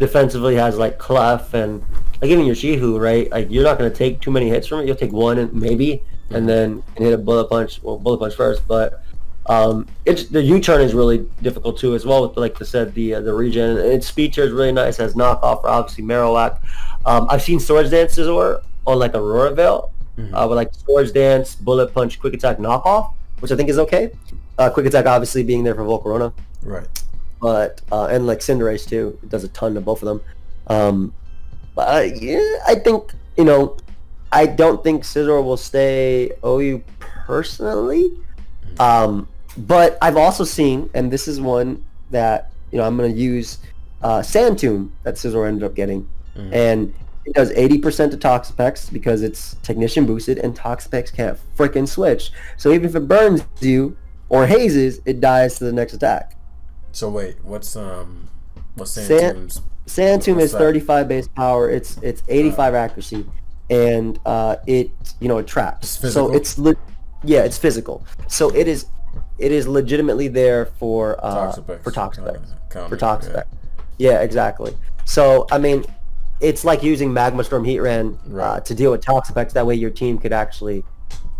defensively has like Clef and like even your Shihu, right? Like you're not gonna take too many hits from it. You'll take one and maybe, and then and hit a Bullet Punch. Well, Bullet Punch first, but. Um, it's the U-turn is really difficult too, as well. With like I said, the uh, the regen. Its speed tier is really nice. It has knockoff for obviously Marowak. Um, I've seen Swords Dance Scizor on like Aurora Veil, Mhm. uh, with like Swords Dance, Bullet Punch, Quick Attack, Knockoff, which I think is okay. Uh, Quick Attack obviously being there for Volcarona, Right. but uh, and like Cinderace too. It does a ton to both of them. Um, but uh, yeah, I think you know, I don't think Scizor will stay OU personally. Um, but I've also seen, and this is one that you know I'm going to use uh, Sand Tomb that Scizor ended up getting, Mhm. and it does 80% to Toxapex because it's Technician boosted, and Toxapex can't freaking switch. So even if it burns you or hazes, it dies to the next attack. So wait, what's um, what's Sand- Santoon's? Sand Tomb is that? 35 base power. It's it's 85 accuracy, and uh, it you know it traps. It's physical? So it's yeah, it's physical. So it is it is legitimately there for uh, Toxapex. for Toxapex. Uh, counter, for Toxapex. Yeah. exactly. So I mean, it's like using Magma Storm Heatran uh, Right. to deal with Toxapex. That way your team could actually,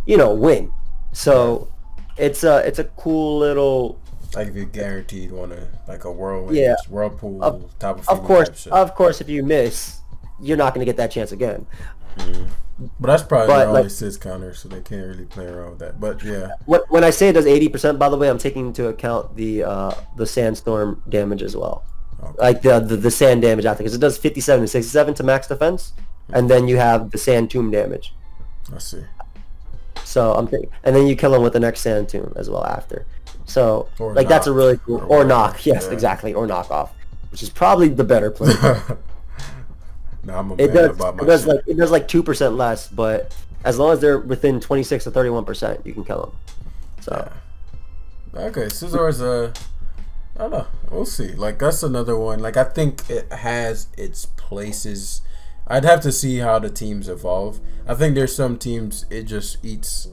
you know, win. So it's a it's a cool little. Like if you're guaranteed one to like a whirlwind, Yeah. whirlpool, Of- top of Of course, of course, if you miss, you're not going to get that chance again. But that's probably but, their only like- sys counter, so they can't really play around with that. But yeah, When, when I say it does 80%, by the way, I'm taking into account the uh, the sandstorm damage as well. Okay. Like the, the the sand damage there, because it does 57 to 67 to max defense, and then you have the sand tomb damage. I see. So I'm thinking, and then you kill him with the next sand tomb as well after. So Or like that's a really cool or or, knock. Yes, yeah. exactly, or knock off, which is probably the better play. no, I'm a it does about my it does shit. like it does like two percent less, but as long as they're within 26 to 31 percent, you can kill them. So Okay, Scizor's uh I don't know. We'll see. Like that's another one. Like I think it has its places. I'd have to see how the teams evolve. I think there's some teams it just eats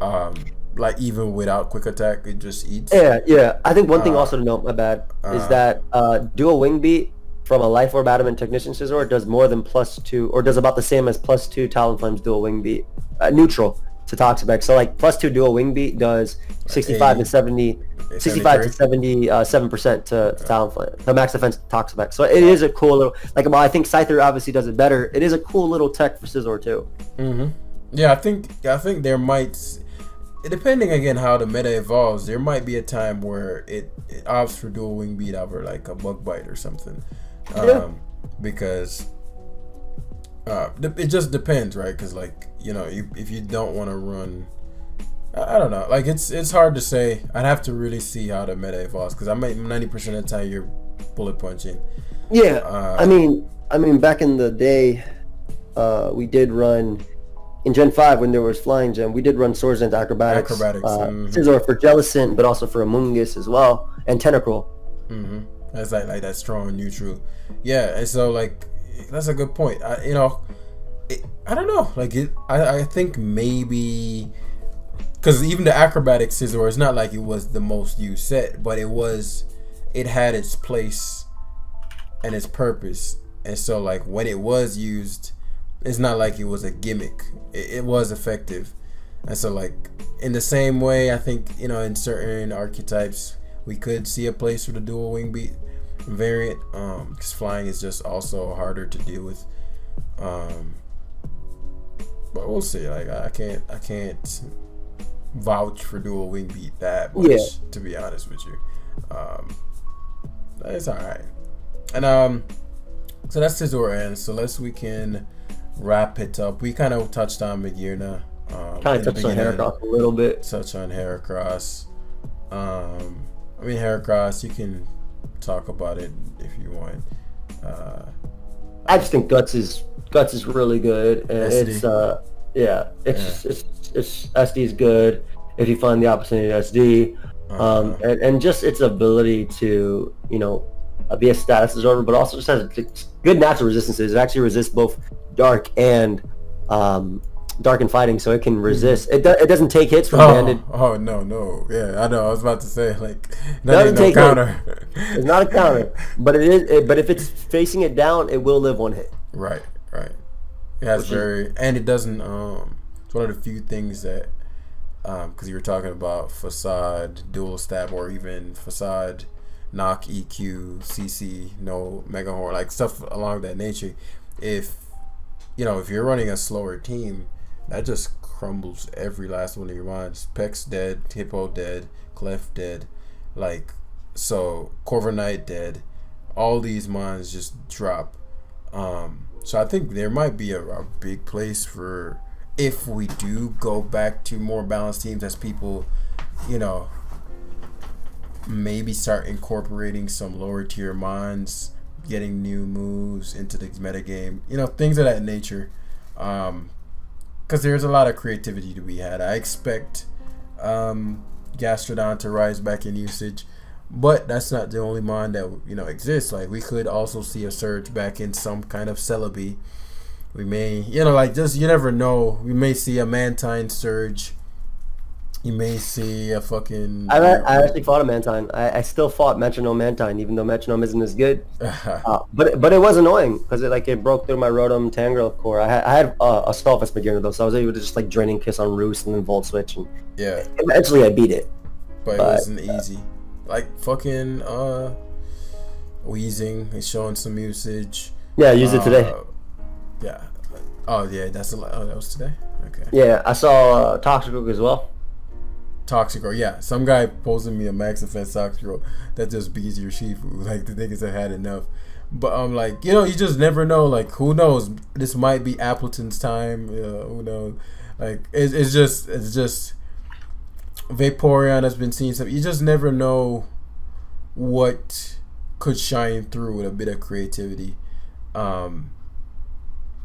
um like even without quick attack it just eats. yeah, yeah. I think one thing Uh, also to note, my bad, is uh, that uh, dual wing beat from a life orb adamant technician Scizor does more than plus two, or does about the same as plus two Talonflame's dual wing beat, uh, neutral to Toxapex. So like plus two dual wing beat does 65 to 70, 65 to 77 percent to, to Talonflame, to max defense Toxapex. So it is a cool little like. Well, I think Scyther obviously does it better. It is a cool little tech for Scizor too. Mm-hmm. Yeah, I think I think there might, depending again how the meta evolves, there might be a time where it, it opts for dual wing beat over like a bug bite or something, um, Yeah. because uh, it just depends, right? Because like you know, you, if you don't want to run. I I don't know. Like it's it's hard to say. I'd have to really see how the meta evolves because I might ninety percent of the time you're bullet punching. Yeah, Uh, I mean, I mean, back in the day, uh, we did run in Gen Five when there was Flying Gem. We did run Swords and Acrobatics. Acrobatics, uh, mhm. Scizor for Jellicent, but also for Amoonguss as well, and Tentacruel. Mm-hmm. That's like like that strong neutral. Yeah, and so like that's a good point. I, you know, I don't know. Like it, I I think maybe because even the acrobatic Scizor, it's not like it was the most used set, but it was. It had its place and its purpose, and so like when it was used, it's not like it was a gimmick. It, it was effective, and so like in the same way, I think you know in certain archetypes we could see a place for the dual wing beat variant, um, because flying is just also harder to deal with. Um, but we'll see. Like I can't, I can't vouch for dual wing beat that much. Yeah. To be honest with you, um, it's all right. And um, so that's Scizor end. So let's we can wrap it up. We kind of touched on Magearna. Um, Kind of touched on. Heracross a little bit. Touch on Heracross. Um, I mean Heracross. You can talk about it if you want. Uh, I just think Guts is Guts is really good, and SD. it's uh, yeah, it's it's it's SD is good if you find the opportunity to SD. um, uh, and, and just its ability to you know uh, be a status absorber, but also just has good natural resistances. It actually resists both dark and um, dark and fighting, so it can resist. It, do, it doesn't take hits from oh, banded. oh no no yeah I know I was about to say like that Doesn't no take it. counter. It's not a counter, but it is. It, but if it's facing it down, it will live one hit. Right, right. It has Which is- very, and it doesn't. Um, it's one of the few things that, um, because you were talking about facade, dual stab, or even facade, knock, EQ, CC, no mega horn, like stuff along that nature. If you know, if you're running a slower team, that just crumbles every last one of your mines. Peck's dead, Hippo dead, Clef dead, like so. Corviknight dead. All these mines just drop. Um, so I think there might be a, a big place for if we do go back to more balanced teams as people, you know, maybe start incorporating some lower tier mines, getting new moves into the metagame, you know, things of that nature. Um, because there's a lot of creativity to be had. I expect um, Gastrodon to rise back in usage, but that's not the only mon that you know exists. Like we could also see a surge back in some kind of Celebi. We may, you know, like just you never know. We may see a Mantine surge. You may see a fucking. I, I actually fought a Mantine. I, I still fought Metronome Mantine, even though Metronome isn't as good. Uh, but it- but it was annoying because it like it broke through my Rotom Tangrel core. I had, I had uh, a Stalfus Magearna though, so I was able to just like Draining Kiss on Roost and then Volt Switch, and yeah, eventually I beat it. but it wasn't easy. Like fucking uh, Weezing is showing some usage. Yeah, I used it today. Uh, Yeah. Oh yeah, that's a lot. Oh, that was today. Okay. Yeah, I saw uh, Toxicroak as well. Toxic Girl, yeah. Some guy posted me a max defense Toxic Girl that just beats your Shifu. Like the niggas have had enough. But I'm like, you know, you just never know. Like, who knows? This might be Appletun's time. Uh, who knows? Like it's, it's just it's just Vaporeon has been seeing some. You just never know what could shine through with a bit of creativity. Um,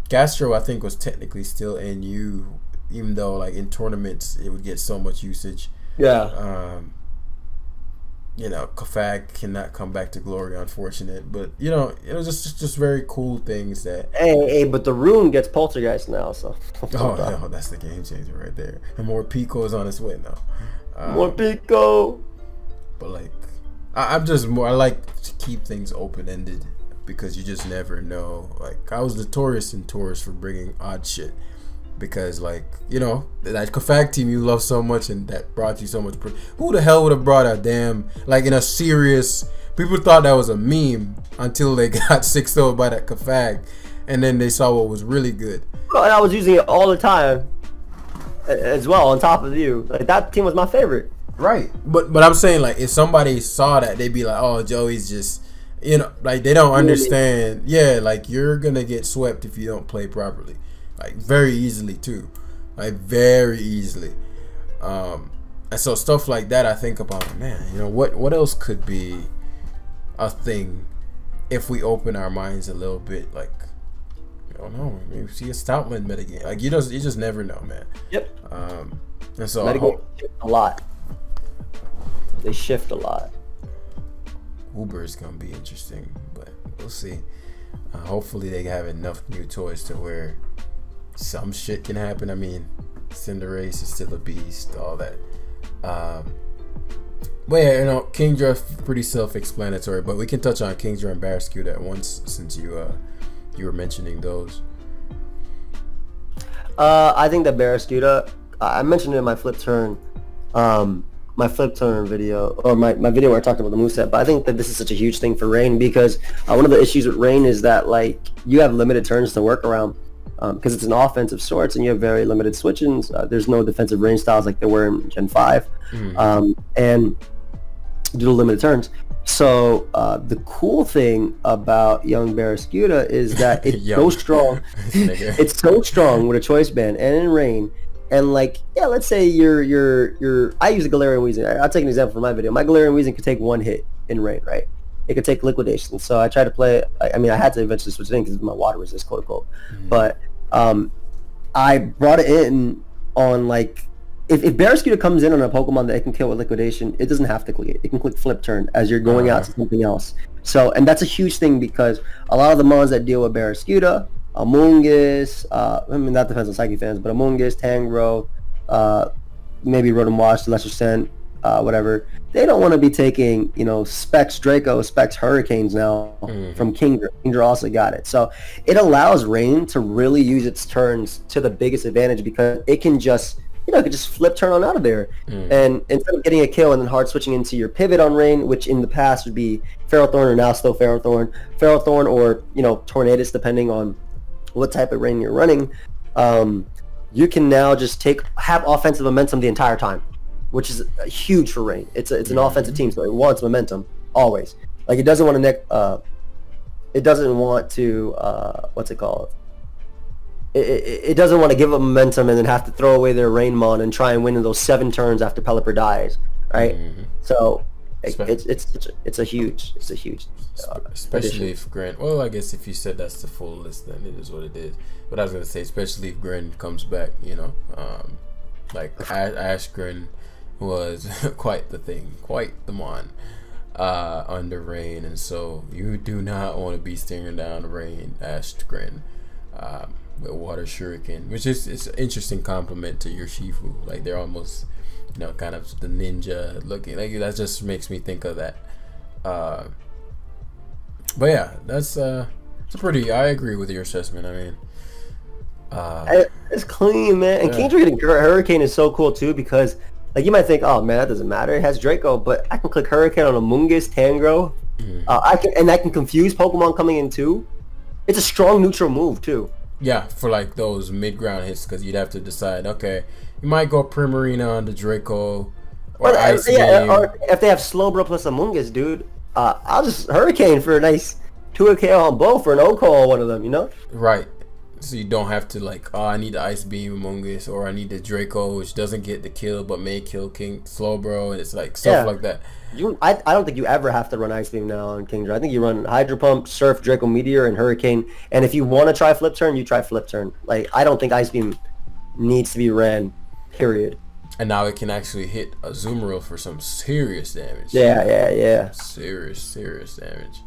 Gastro, I think, was technically still in you, even though like in tournaments it would get so much usage. Yeah. Um, you know, Kafag cannot come back to glory, unfortunate. But you know, it was just just, just very cool things that. Hey, hey, but the rune gets Poltergeist now, so. Oh, no, that's the game changer right there. And more Pico is on its way now. Um, More Pico. but like, I, I'm just more. I like to keep things open ended because you just never know. Like, I was notorious in tours for bringing odd shit because, like, you know, that Kafag team you love so much and that brought you so much. Who the hell would have brought a damn like in a serious? People thought that was a meme until they got six over by that Kafag, and then they saw what was really good. And I was using it all the time as well, on top of you. Like, that team was my favorite. Right. But but I'm saying like if somebody saw that they'd be like, oh Joey's just you know like they don't understand. Yeah, like you're gonna get swept if you don't play properly, like very easily too, like very easily. Um, and so stuff like that I think about. Man, you know what what else could be a thing if we open our minds a little bit like. I don't know. Maybe see a Stoutland metagame. Like you just you just never know, man. Yep. Um, and so Metagame a lot. They shift a lot. Uber is gonna be interesting, but we'll see. Uh, hopefully, they have enough new toys to where some shit can happen. I mean, Cinderace is still a beast, all that. Um, but yeah, you know, Kingdra pretty self-explanatory, but we can touch on Kingdra and Barraskewda at once since you uh you were mentioning those. Uh, I think that Barraskewda, I I mentioned it in my flip turn, um, my flip turn video, or my, my video where I talked about the moveset, but I think that this is such a huge thing for Rain because uh, one of the issues with Rain is that, like, you have limited turns to work around because it's an offensive sorts and you have very limited switch-ins. Uh, there's no defensive range styles like there were in Gen 5. Um, and due to limited turns. So uh, the cool thing about young Barraskewda is that it's so strong. It's so strong with a choice band and in rain. And like, yeah, let's say you're you're you're. I use a Galarian Weezing. I'll take an example from my video. My Galarian Weezing could take one hit in rain, right? It could take liquidation. So I tried to play. I, I mean, I had to eventually switch it in because my water resist, quote unquote. But um, I brought it in on like if, if Barraskewda comes in on a Pokemon that it can kill with liquidation, it doesn't have to click it. It can click flip turn as you're going out to something else. So and that's a huge thing because a lot of the mons that deal with Barraskewda, Amoonguss, uh, I mean that depends on Psyche fans, but Amoonguss, Tangro, uh, maybe Rotom Wash to lesser extent, uh, whatever. They don't want to be taking, you know, Specs Draco, Specs Hurricanes now from Kingdra. Kingdra also got it. So it allows Rain to really use its turns to the biggest advantage because it can just, you know, it can just flip turn on out of there. And instead of getting a kill and then hard switching into your pivot on Rain, which in the past would be Ferrothorn or now still Ferrothorn, Ferrothorn or, you know, Tornadus depending on what type of Rain you're running, um, you can now just take have offensive momentum the entire time, which is huge for Rain. It's a, it's an offensive team, so it wants momentum always. Like it doesn't want to neck. Uh, it doesn't want to uh, what's it called? It, it, it doesn't want to give up momentum and then have to throw away their Rainmon and try and win in those seven turns after Pelipper dies, right? So it, it's it's it's a, it's a huge it's a huge uh, especially addition. if Grant. Well, I guess if you said that's the full list, then it is what it is. But I was gonna say, especially if Grant comes back, you know, um, like Ash, Ashgren was quite the thing, quite the mon uh, under Rain, and so you do not want to be staring down Rain Ashgren. Um, with water shuriken, which is it's an interesting compliment to your Shifu. Like they're almost, you know, kind of the ninja looking. Like that just makes me think of that. Uh, but yeah, that's uh, it's a pretty. I agree with your assessment. I mean, uh, It's clean, man. And Yeah. Getting Hurricane is so cool too because, like, you might think, oh man, that doesn't matter. It has Draco, but I can click Hurricane on a Mungus, Tangro. Mm-hmm. Uh, I can, and I can confuse Pokemon coming in too. It's a strong neutral move too. yeah, for like those mid ground hits, because you'd have to decide. Okay, you might go Primarina on the Draco or Or, Ice yeah, or if they have Slowbro plus a Mungus, dude, uh, I'll just Hurricane for a nice 2 KO on both for an O-Call on one of them, you know? Right. So you don't have to like, oh, I need the ice beam Amoonguss or I need the Draco, which doesn't get the kill but may kill King Slowbro, and it's like stuff Yeah. like that. You, I, I don't think you ever have to run Ice Beam now on Kingdra. I think you run Hydro Pump, Surf, Draco Meteor, and Hurricane. And if you want to try Flip Turn, you try Flip Turn. Like I don't think Ice Beam needs to be ran. Period. And now it can actually hit a Azumarill for some serious damage. Yeah, yeah, yeah. serious, serious damage.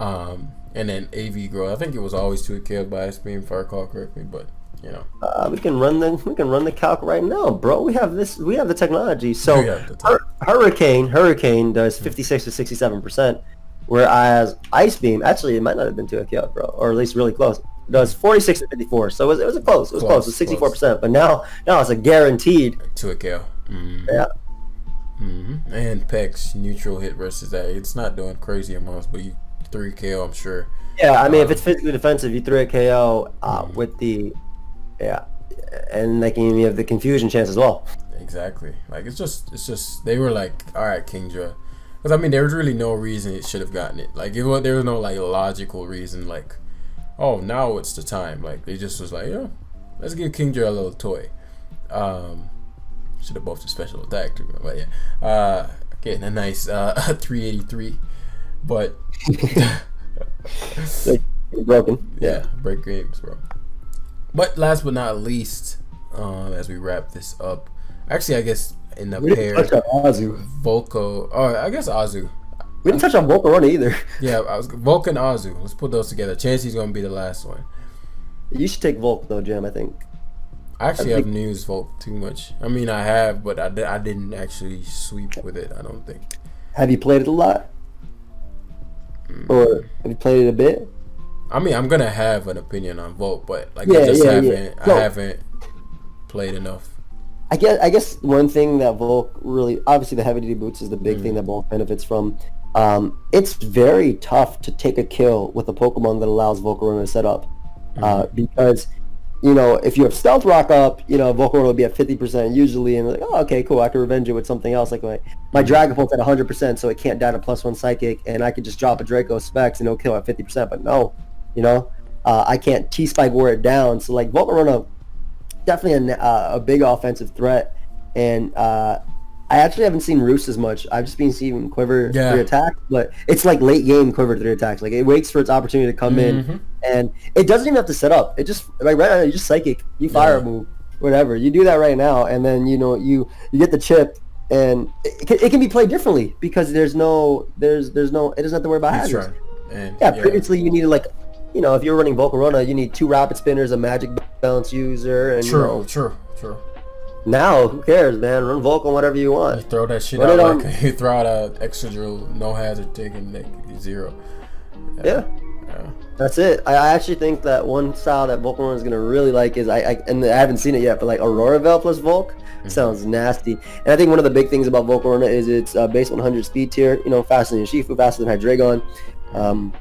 Um, and then AV Girl. I think it was always two killed by Ice Beam, if I recall correctly. But you know, Uh, we can run the we can run the calc right now, bro. We have this. We have the technology. So the Hur- Hurricane Hurricane does 56 to 67 percent, whereas Ice Beam actually it might not have been to a kill, bro, or at least really close. Does 46 to 54. So it was, it was a close. It was close. Close, It was 64 percent. But now now it's a guaranteed. two a kill. Mm-hmm. Yeah. hmm And Pex neutral hit versus that. It's not doing crazy amounts, but you three KO. I'm sure. Yeah, I mean, if it's physically defensive, you throw a KO uh, Mm-hmm. with the, yeah, and like you have the confusion chance as well. Exactly. Like it's just it's just they were like, all right, Kingdra, because I mean there was really no reason it should have gotten it. Like it was there was no like logical reason like, oh now it's the time. Like they just was like, yeah, let's give Kingdra a little toy. Um, should have buffed the special attack too, but yeah, uh, getting a nice uh 383, but broken. yeah, break games, bro. But last but not least, um, as we wrap this up, actually I guess in the We pair. didn't touch on Azu. Volko. Oh, I guess Azu. We didn't touch on Volcarona either. Yeah, I was Volk and Azu. Let's put those together. Chansey's gonna be the last one. You should take Volk though, Jam. I think. I actually I haven't think- used Volk too much. I mean, I have, but I, di- I didn't actually sweep with it. I don't think. Have you played it a lot. Or have you played it a bit? I mean, I'm gonna have an opinion on Volk, but like Yeah, I just yeah, yeah. haven't. No. I haven't played enough. I guess I guess one thing that Volk really obviously the heavy duty boots is the big Mm. thing that Volk benefits from. Um, it's very tough to take a kill with a Pokemon that allows Volcarona to set up, uh, Mm-hmm. because you know if you have Stealth Rock up, you know Volcarona will be at fifty percent usually, and like oh okay cool I can revenge it with something else like my my Dragapult's at hundred percent so it can't die to plus one Psychic, and I could just drop a Draco Specs and it'll kill at fifty percent, but no, you know uh, I can't T Spike wear it down, so like Volcarona definitely a, uh, a big offensive threat. And uh, I actually haven't seen Roost as much. I've just been seeing Quiver Yeah. three attacks, but it's like late game Quiver three attacks. Like it waits for its opportunity to come Mhm. in, and it doesn't even have to set up. It just like right now you just psychic, you fire Yeah. move, whatever. You do that right now, and then you know you you get the chip. And it, it, can, it can be played differently because there's no there's there's no it doesn't have to worry about He's hazards. trying. And Yeah, previously you needed like, you know, if you're running Volcarona, you need two rapid spinners, a Magic Bounce user, and you True, know, true, true. Now who cares, man? Run Vulcan whatever you You want. throw that shit Run out on- like you throw out a Excadrill, no hazard taking like zero. Yeah, Yeah. that's it. I, I actually think that one style that Volcarona is gonna really like is I, I and I haven't seen it yet, but like Aurora Veil plus Volk sounds nasty. And I think one of the big things about Volcarona is it's uh, base 100 speed tier. You know, faster than Shifu, faster than Hydreigon. Um,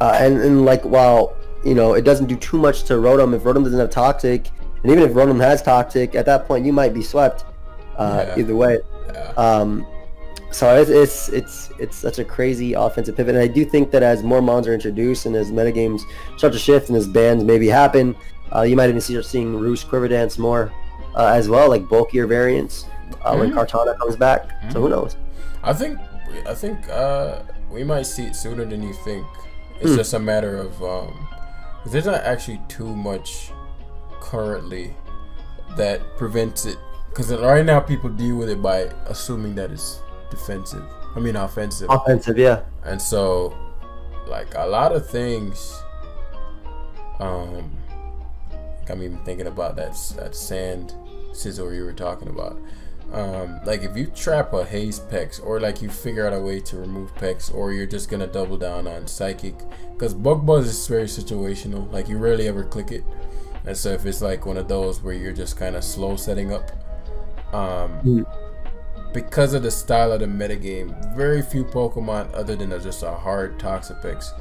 uh, and, and like while you know it doesn't do too much to Rotom if Rotom doesn't have Toxic, and even if Rotom has Toxic, at that point you might be swept. Uh, Yeah. Either way. Yeah. Um, so it's, it's it's it's such a crazy offensive pivot, and I do think that as more mons are introduced and as metagames start to shift and as bans maybe happen, uh, you might even see seeing Roost Quiver Dance more uh, as well, like bulkier variants uh, when Mhm. Kartana comes back. So who knows? I think I think uh, we might see it sooner than you think. It's Hmm. just a matter of um, there's not actually too much currently that prevents it. Because right now people deal with it by assuming that it's defensive. I mean offensive, Offensive, yeah. and so like a lot of things. Um, I'm even thinking about that that sand sizzle you were talking about. Um, like if you trap a haze pex, or like you figure out a way to remove pex, or you're just gonna double down on psychic, because bug buzz is very situational. Like you rarely ever click it, and so if it's like one of those where you're just kind of slow setting up, um, Mm. because of the style of the metagame, very few Pokemon other than just a hard Toxapex,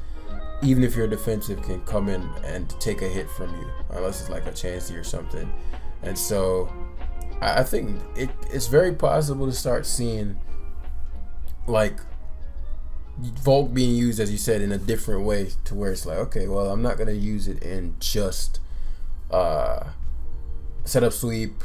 even if you're defensive, can come in and take a hit from you, unless it's like a Chansey or something. And so, I, I think it, it's very possible to start seeing like Volt being used, as you said, in a different way, to where it's like, okay, well, I'm not gonna use it in just uh, setup sweep,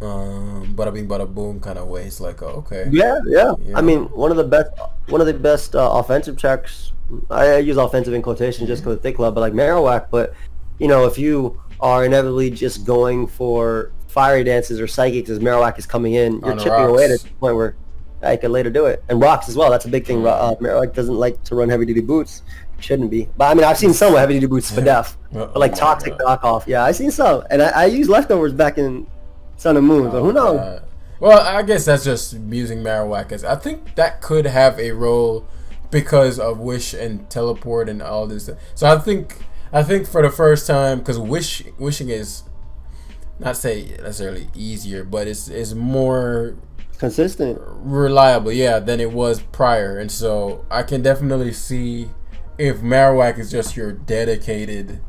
um, bada bing, bada boom kind of way. It's like, oh, okay. Yeah, yeah. I mean, one of the best, one of the best uh, offensive checks. I, I use offensive in quotation just because thick club, but like Marowak. But you know, if you are inevitably just going for fiery dances or psychics as Marowak is coming in, you're chipping away at rocks. the point where I could later do it. And rocks as well. That's a big thing. Uh. Marowak doesn't like to run heavy duty boots. Shouldn't be. But I mean, I've seen some with heavy duty boots for death. Uh, But like oh toxic knockoff. Yeah, I've seen some, and I, I used leftovers back in Sun and Moon. So who knows? Uh, well, I guess that's just using Marowak as I think that could have a role because of Wish and teleport and all this. So I think I think for the first time because Wish wishing is not say necessarily easier, but it's it's more Consistent. reliable, yeah, than it was prior, and so I can definitely see if Marowak is just your dedicated.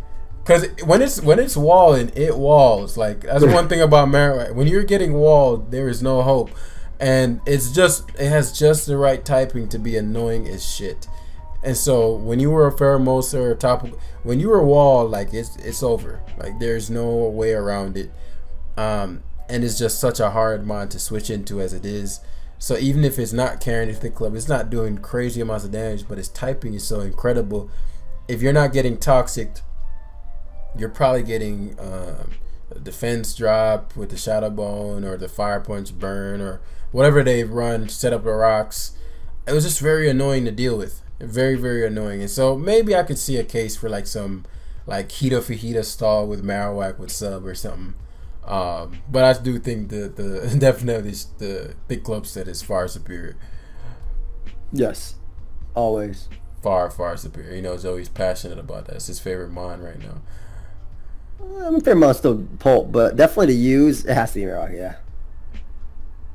Because when it's when it's walling, it walls. Like that's one thing about Marowak. When you're getting walled, there is no hope, and it's just it has just the right typing to be annoying as shit. And so when you were a Pheromosa or top, when you were walled, like it's it's over. Like there's no way around it. Um, and it's just such a hard mod to switch into as it is. So even if it's not carrying the thick club, it's not doing crazy amounts of damage, but its typing is so incredible. If you're not getting toxic, you're probably getting um, a defense drop with the shadow bone or the fire punch burn or whatever they run, set up the rocks. It was just very annoying to deal with. Very, very annoying. And so maybe I could see a case for like some like Hita Fajita stall with Marowak with sub or something. Um, but I do think the the definitely the big club set is far superior, Yes. Always. far far superior. You know, Zoe's passionate about that. It's his favorite mon right now. I'm fair amount still Pulp, but definitely to use, it has to be Marowak, yeah.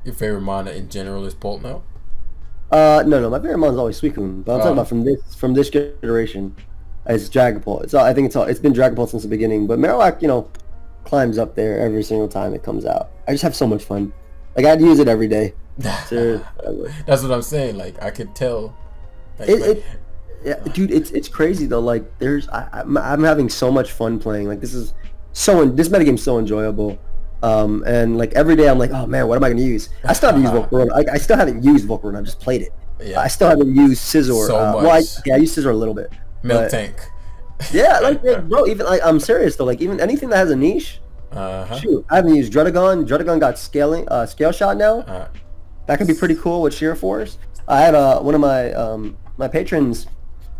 Your favorite mon in general is Bolt now. Uh, no, no, my favorite mon's always Suicune, but I'm Oh. talking about from this from this generation. It's Dragapult. It's all, I think it's all, it's been Dragon Dragapult since the beginning, but Marowak, you know, climbs up there every single time it comes out. I just have so much fun. Like I'd use it every day. Seriously, I would. That's what I'm saying. Like I could tell. Like, It, like- it, yeah, dude, it's it's crazy though. Like, there's I, I'm, I'm having so much fun playing. Like, this is so this metagame's so enjoyable. Um, and like every day, I'm like, oh man, what am I gonna use? I still haven't used Volcarona. I, I still haven't used Volcarona. I've just played it. yeah, I still haven't used Scizor. So uh, Well, I, much. yeah, I used Scizor a little bit. milk but- tank. Yeah, like yeah, bro, even like I'm serious though. Like even anything that has a niche. Uh huh. Shoot, I haven't used Druddigon. Druddigon got scaling, uh, scale shot now. Uh, That could be pretty cool with Sheer Force. I had uh, one of my um, my patrons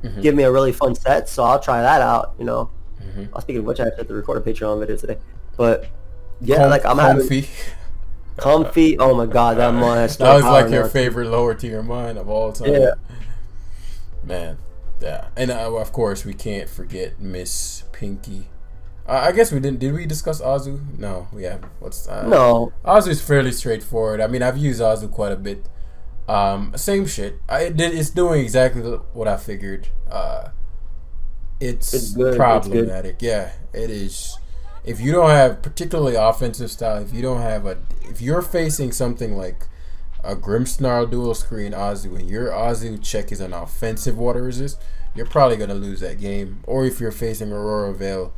Mhm. give me a really fun set, so I'll try that out. You know. Mhm. Uh, Speaking of which, I have to record a Patreon video today. But yeah, like I'm having comfy. comfy. Oh my god, that mon has That was like your favorite lower tier mine of all time. Yeah. Man, yeah, and uh, of course we can't forget Miss Pinky. Uh, I guess we didn't. Did we discuss Azu? No, we haven't. What's uh, No, Azu's fairly straightforward. I mean, I've used Azu quite a bit. Um, same shit. I it did. It's doing exactly what I figured. Uh, it's, It's good, it's problematic. Yeah, it is. If you don't have particularly offensive style, if you don't have a, if you're facing something like a Grimmsnarl dual screen Azu and your Azu check is an offensive water resist, you're probably gonna lose that game. Or if you're facing Aurora Veil,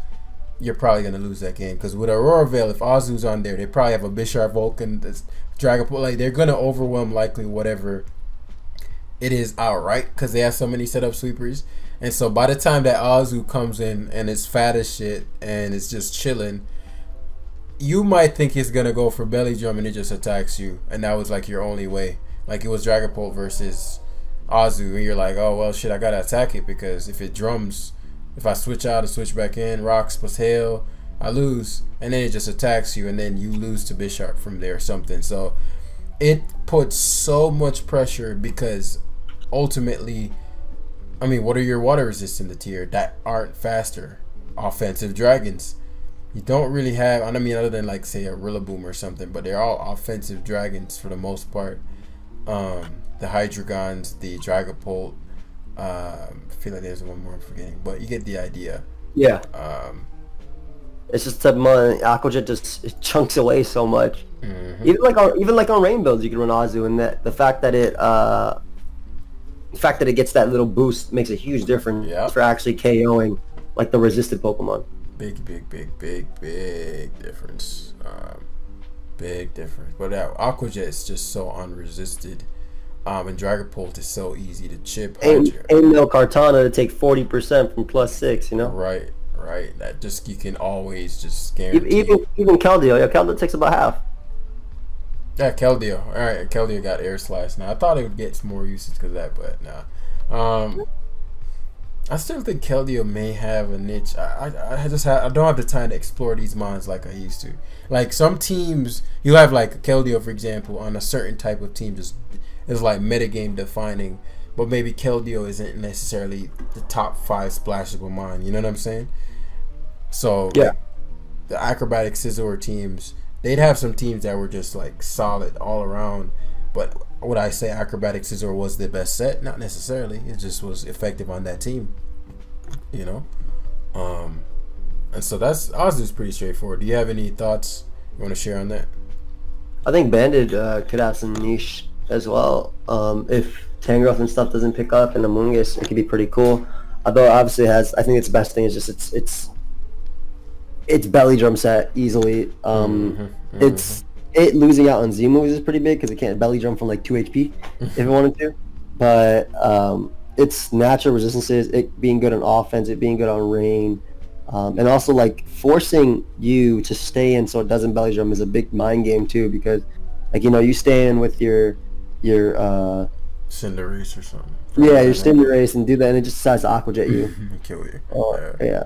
you're probably gonna lose that game because with Aurora Veil, if Azu's on there, they probably have a Bisharp Vulcan, Dragapult. Like they're gonna overwhelm likely whatever it is outright because they have so many setup sweepers. And so by the time that Azu comes in and it's fat as shit and it's just chilling, you might think it's gonna go for belly drum and it just attacks you, and that was like your only way. Like it was Dragapult versus Azu, and you're like, oh well, shit, I gotta attack it because if it drums, if I switch out and switch back in, rocks plus hail, I lose, and then it just attacks you, and then you lose to Bisharp from there or something. So it puts so much pressure because ultimately, I mean, what are your water resistant the tier that aren't faster? Offensive dragons. You don't really have, I mean, other than like say a Rillaboom or something, but they're all offensive dragons for the most part. Um, the Hydreigons, the Dragapult. Um, I feel like there's one more I'm forgetting, but you get the idea. yeah, Um, it's just that mon Aquajet just it chunks away so much. mhm. Even like on even like on rain builds, you can run Azu, and that the fact that it uh, the fact that it gets that little boost makes a huge difference Yeah. for actually KOing like the resisted Pokemon. big, big, big, big, big difference. Um, big difference. But that Aqua Jet is just so unresisted. Um, and Dragapult is so easy to chip. And, ain't no Kartana to take forty percent from plus six, you know. Right, right. That just you can always just guarantee. Even even Keldeo, yeah, Keldeo takes about half. Yeah, Keldeo. All right, Keldeo got air slash. Now I thought it would get some more usage because of that, but nah. Um, I still think Keldeo may have a niche. I, I, I just have, I don't have the time to explore these mons like I used to. Like some teams, you have like Keldeo, for example, on a certain type of team, just is like metagame defining. But maybe Keldeo isn't necessarily the top five splashable mon. You know what I'm saying? So yeah, like, the acrobatic Scizor teams, they'd have some teams that were just like solid all around. But would I say acrobatic Scizor was the best set? Not necessarily. It just was effective on that team. You know, um, and so that's ours is pretty straightforward. Do you have any thoughts you want to share on that? I think Banded uh, could have some niche as well. Um, if Tangrowth and stuff doesn't pick up and Amoonguss, it could be pretty cool. Although obviously has, I think its best thing is just it's it's it's belly drum set easily. Um, mm-hmm, mm-hmm. It's it losing out on Z moves is pretty big because it can't belly drum from like two HP if it wanted to. But um, its natural resistances, it being good on offense, it being good on rain, um, and also like forcing you to stay in so it doesn't belly drum is a big mind game too because like you know you stay in with your your uh, Cinderace or something. Yeah, your Cinderace and do that, and it just decides to aqua jet you, kill you. Oh, yeah. yeah.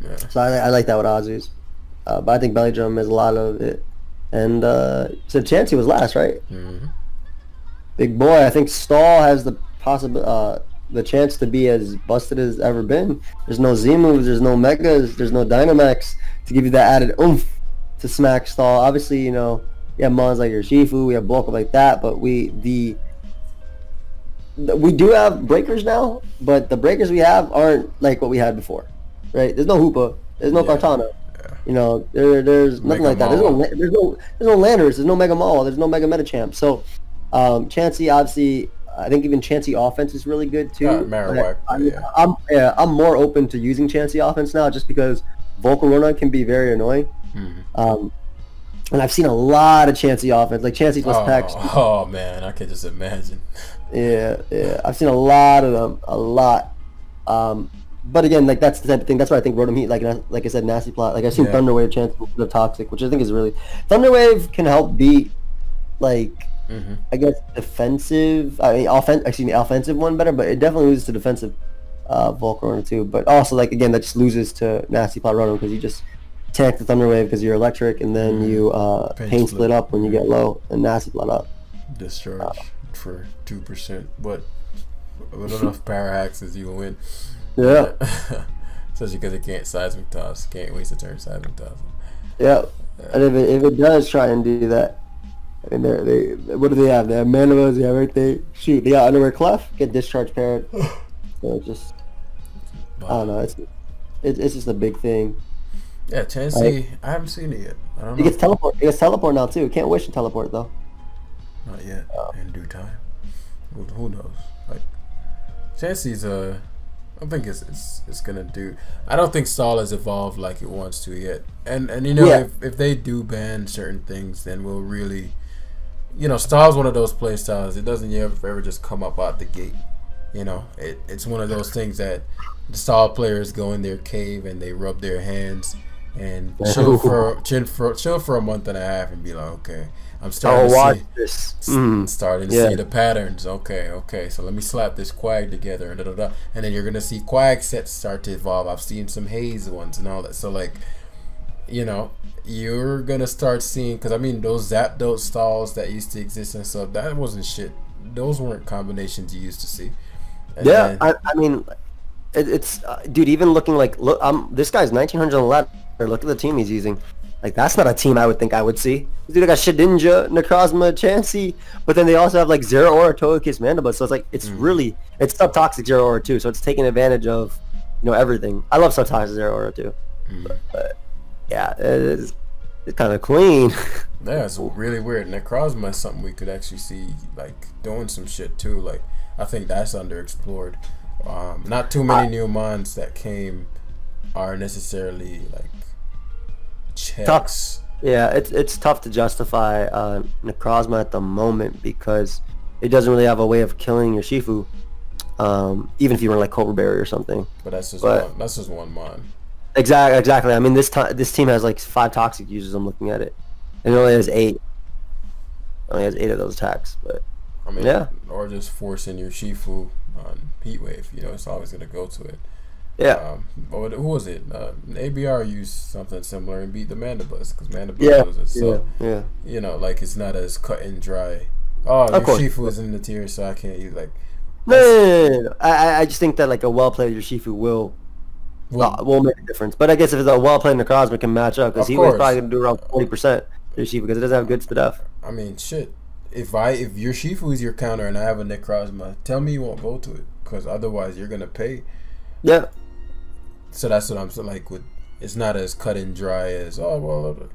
yeah. So I, I like that with Azus, uh, but I think belly drum is a lot of it. And uh, so Chansey was last, right? Mm-hmm. Big boy, I think Stall has the possible uh, the chance to be as busted as ever been. There's no Z moves, there's no Megas, there's no Dynamax to give you that added oomph to smack Stall. Obviously, you know, we have Mons like Urshifu, we have bulk like that, but we the we do have breakers now, but the breakers we have aren't like what we had before, right? There's no Hoopa, there's no yeah. Kartana, you know, there, there's nothing Mega like that. There's no, there's no, there's no Landers. There's no Mega Mall. There's no Mega Medicham. So, um, Chansey obviously, I think even Chansey offense is really good too. Uh, Marowak, I, yeah. I'm, yeah, I'm more open to using Chansey offense now, just because Volcarona can be very annoying. Mm-hmm. Um, and I've seen a lot of Chansey offense, like Chansey plus oh, packs. Oh man, I can just imagine. yeah, yeah, I've seen a lot of them, a lot. Um, but again, like that's the type of thing. That's why I think Rotom Heat, like like I said, nasty plot. Like I've seen yeah. Thunderwave chance of toxic, which I think is really Thunderwave can help beat like mm-hmm. I guess defensive. I mean, offense. Excuse me, offensive one better, but it definitely loses to defensive uh, Volcarona too. But also like again, that just loses to nasty plot Rotom because you just tank the Thunderwave because you're electric, and then mm-hmm. you uh, pain, pain split. up when you get low and nasty plot up. Discharge uh, for two percent, but with enough power axes, you will win. Yeah. Especially because it can't seismic toss. Can't waste a turn seismic toss. Yeah. yeah. And if it, if it does try and do that, I mean, they what do they have? They have Manivas, they have everything. Shoot, they got underwear clef, get discharge parrot. so just, I don't know. It's, it, it's just a big thing. Yeah, Chansey, like, I haven't seen it yet. I don't know. It gets teleport. It gets teleport now too. Can't wish to teleport though. Not yet. Oh. In due time. Who, who knows? Like, Chansey's a. I think it's, it's it's gonna do. I don't think Stall has evolved like it wants to yet. And and you know yeah. if if they do ban certain things, then we'll really, you know, Stall's one of those play styles. It doesn't ever, ever just come up out the gate. You know, it, it's one of those things that the Stall players go in their cave and they rub their hands and chill for chill for chill for a month and a half and be like, okay, I'm starting oh, to see this. Mm. starting to yeah. see the patterns. Okay, okay. So let me slap this quag together and da, da, da. and then you're gonna see quag sets start to evolve. I've seen some haze ones and all that. So like, you know, you're gonna start seeing because I mean those Zapdos stalls that used to exist and stuff that wasn't shit. Those weren't combinations you used to see. And yeah, then, I, I mean, it, it's uh, dude. Even looking like look, um, this guy's 1900 on the. Look at the team he's using. Like that's not a team I would think I would see. Dude, they got Shedinja, Necrozma, Chansey, but then they also have like Zeraora, Togekiss, Mandibuzz. So it's like it's mm. really it's subtoxic Zeraora too. So it's taking advantage of you know everything. I love subtoxic Zeraora too. Mm. But, but, yeah, it's, it's kind of clean. yeah, it's really weird. Necrozma is something we could actually see like doing some shit too. Like I think that's underexplored. Um, not too many I, new mons that came are necessarily like checks. Tough. Yeah, it's it's tough to justify uh, Necrozma at the moment because it doesn't really have a way of killing Urshifu, um, even if you run like Colbur Berry or something. But that's just But- one, that's just one mon. Exactly, exactly. I mean, this time this team has like five toxic users. I'm looking at it, and it only has eight. It only has eight of those attacks, but I mean, Yeah. or just forcing Urshifu on Heat Wave. You know, it's always gonna go to it. Yeah, Um, what- who was it? Uh, ABR used something similar and beat the Mandibuzz because Mandibuzz yeah, loses. So yeah, yeah. you know, like it's not as cut and dry. Oh, your. Shifu is in the tier, so I can't use like. No, no, no, no. I, I- just think that like a well played Urshifu will Well, uh, will make a difference. But I guess if it's a well played Necrozma can match up because he was probably gonna do around forty percent Urshifu because it doesn't have good stuff. I mean, shit. If I if Urshifu is your counter and I have a Necrozma, tell me you won't go to it because otherwise you're gonna pay. Yeah, So that's what I'm. Like with, it's not as cut and dry as oh well,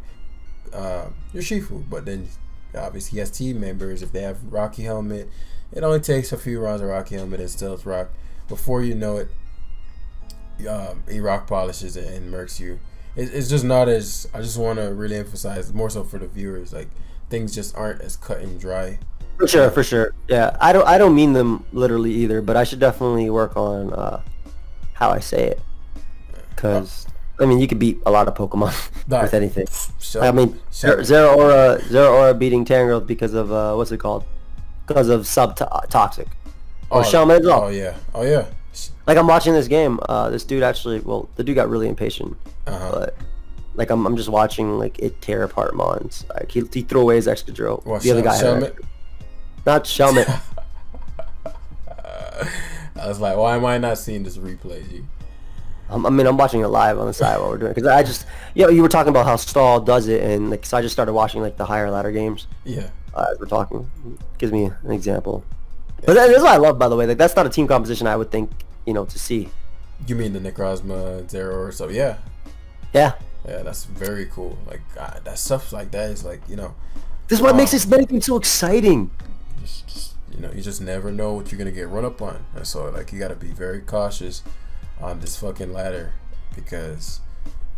uh, Urshifu. But then obviously he has team members. If they have Rocky Helmet, it only takes a few rounds of Rocky Helmet and Stealth Rock before you know it. Um, he rock polishes it and murks you. It, it's just not as. I just want to really emphasize more so for the viewers. Like things just aren't as cut and dry. for sure, for sure. Yeah, I don't I don't mean them literally either, but I should definitely work on uh, how I say it because I mean you could beat a lot of Pokemon Nah, with anything. So, I mean, so- Zero, Zeraora, Zero Aura beating Tangrowth because of uh, what's it called? Because of sub toxic. Or Shelmet as well. Oh yeah. Oh yeah. Like I'm watching this game. Uh, this dude actually, well, the dude got really impatient. Uh-huh. But like I'm, I'm just watching like it tear apart Mons. Like he, he threw away his Excadrill. Well, the other guy, it. not Shelmet. I was like, why am I not seeing this replay? G? I'm, I mean, I'm watching it live on the side while we're doing it because I just, you know, you were talking about how Stall does it, and like so I just started watching like the higher ladder games Yeah. uh, as we're talking. Gives me an example. But that is what I love, by the way. Like that's not a team composition I would think, you know, to see. You mean the Necrozma Zeraora? Yeah. Yeah, Yeah, that's very cool. Like God, that stuff like that is like you know, this is what Oh. makes this anything so exciting. just, just you know, you just never know what you're gonna get run up on, and so like you gotta be very cautious on this fucking ladder because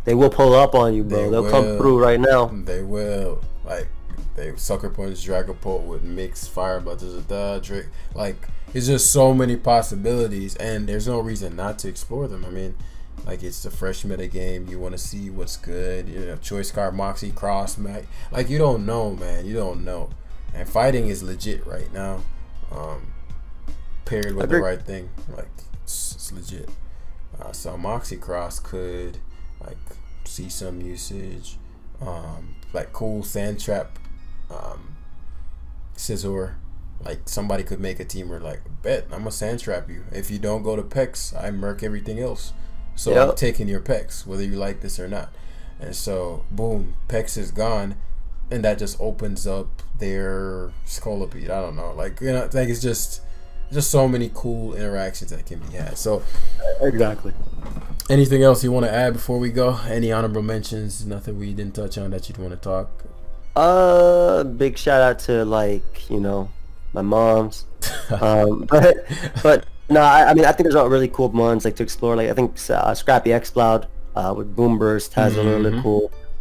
They will pull up on you, bro. They They'll come through right now. they will like they sucker punch Dragapult with mixed fire, but there's a da Drake. Like it's just so many possibilities, and there's no reason not to explore them. I mean. Like it's the fresh meta game. You want to see what's good. You know, choice card, Moxie, Cross, Mac. Like you don't know, man. You don't know. And fighting is legit right now. Um, paired with the right thing, like it's, it's legit. Uh, so Moxie Cross could like see some usage. Um, like cool sand trap, um, Scizor. Like somebody could make a team where like bet I'm gonna sand trap you. If you don't go to Pex, I murk everything else. So I'm taking your Pex, whether you like this or not. And so boom, Pex is gone, and that just opens up their Scolipede. I don't know, like you know, like it's just just so many cool interactions that can be had. So Exactly. anything else you want to add before we go? Any honorable mentions? Nothing we didn't touch on that you'd want to talk? Uh, big shout out to like you know my mom's. Um, but but no, I, I mean I think there's a lot really cool ones like to explore. Like I think uh, Scrappy Exploud uh, with Boomburst has a really Mhm.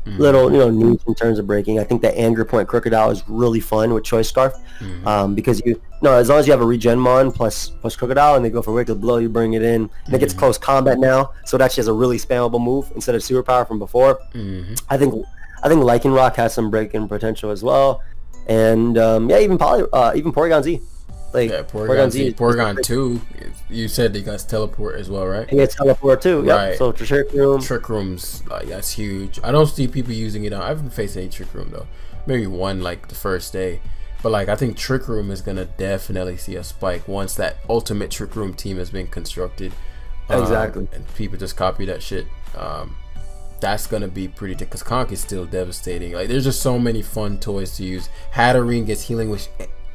Cool little you know news in terms of breaking. I think that Anger Point Krookodile is really fun with Choice Scarf Mhm. um, because you no as long as you have a regen mon plus plus Krookodile and they go for wicked blow, you bring it in and it gets Mhm. close combat now, so it actually has a really spammable move instead of superpower from before. Mhm. I think I think Lycanroc has some break-in potential as well, and um, yeah, even Poly, uh, even Porygon Z, like Yeah, Porygon Z, is- Porygon two. You said they got teleport as well, right? Yeah, teleport too. Yep. Right. So Trick Room. Trick rooms, like that's huge. I don't see people using it. I haven't faced any trick room though. Maybe one like the first day, but like I think trick room is gonna definitely see a spike once that ultimate trick room team has been constructed. Um, Exactly. and people just copy that shit. Um, that's gonna be pretty because Conk is still devastating. Like there's just so many fun toys to use. Hatterene gets healing with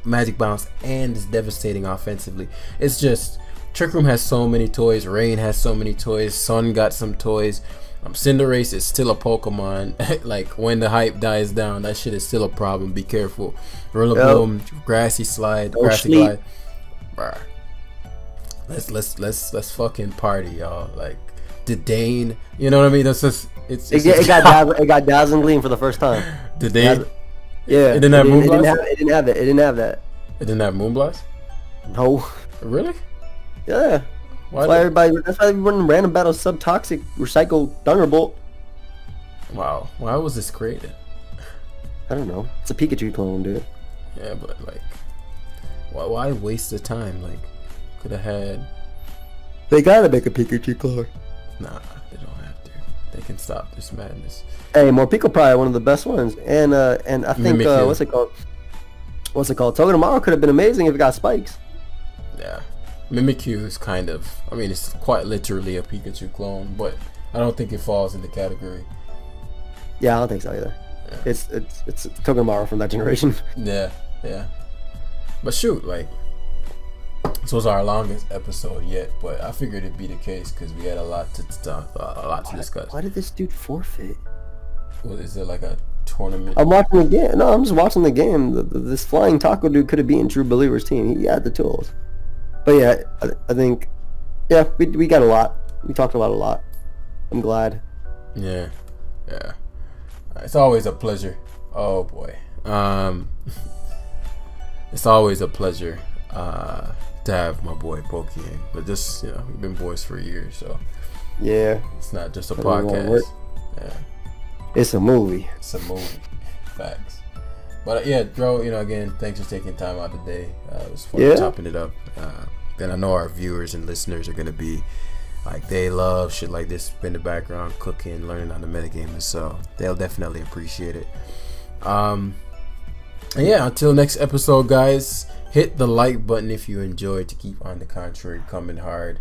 magic bounce and is devastating offensively. It's just Trick Room has so many toys. Rain has so many toys. Sun got some toys. Um, Cinderace is still a Pokemon. like when the hype dies down, that shit is still a problem. Be careful. Rillaboom, Grassy Slide, Don't Grassy sleep. Glide. Bruh. Let's let's let's let's fucking party, y'all. Like Dedenne. You know what I mean? That's just it's. It, it's it got dazzling, it got dazzling gleam for the first time. Dedenne. Yeah, It didn't have it, Moonblast? didn't have, it didn't have it. It didn't have that. It didn't have Moonblast. No. Really? Yeah. Why? That's why everybody. That's why everyone random battle subtoxic recycle Thunderbolt. wow. Why was this created? I don't know. It's a Pikachu clone, dude. Yeah, but like, why? Why waste the time? Like, could have had. They gotta make a Pikachu clone. Nah, they don't have to. They can stop this madness. Hey, Morpeko probably one of the best ones, and uh, and I think uh, what's it called? What's it called? Togedemaru could have been amazing if it got spikes. Yeah. Mimikyu is kind of, I mean, it's quite literally a Pikachu clone, but I don't think it falls in the category. Yeah, I don't think so either. Yeah. It's it's it's Togedemaru from that generation. Yeah, yeah. But shoot, like, this was our longest episode yet, but I figured it'd be the case because we had a lot to, talk, uh, a lot to discuss. Why did this dude forfeit? Well, is there like a tournament? I'm watching the game. No, I'm just watching the game. The, the, this flying taco dude could have beaten True Believer's team. He had the tools. But yeah, I, I think, yeah, we, we got a lot. We talked about a lot. I'm glad. Yeah, yeah. It's always a pleasure. Oh boy. Um, it's always a pleasure uh, to have my boy Pokey. in. But just you know, we've been boys for years, so Yeah, it's not just a podcast. Yeah, it's a movie. it's a movie. Facts. But uh, yeah, bro. You know, again, thanks for taking time out today. Uh, it was fun Yeah. chopping it up. Uh, and I know our viewers and listeners are gonna be like they love shit like this in the background, cooking, learning on the metagame, so they'll definitely appreciate it. Um, yeah, until next episode, guys, hit the like button if you enjoyed to keep on the contrary coming hard.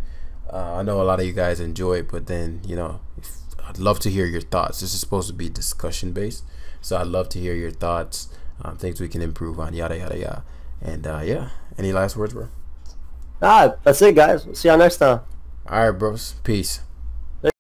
Uh, I know a lot of you guys enjoy it, but then you know, if, I'd love to hear your thoughts. This is supposed to be discussion based, so I'd love to hear your thoughts, um, things we can improve on, yada yada yada. And uh, yeah, any last words, bro? Ah, that's it, guys. See y'all next time. All right, bros. Peace.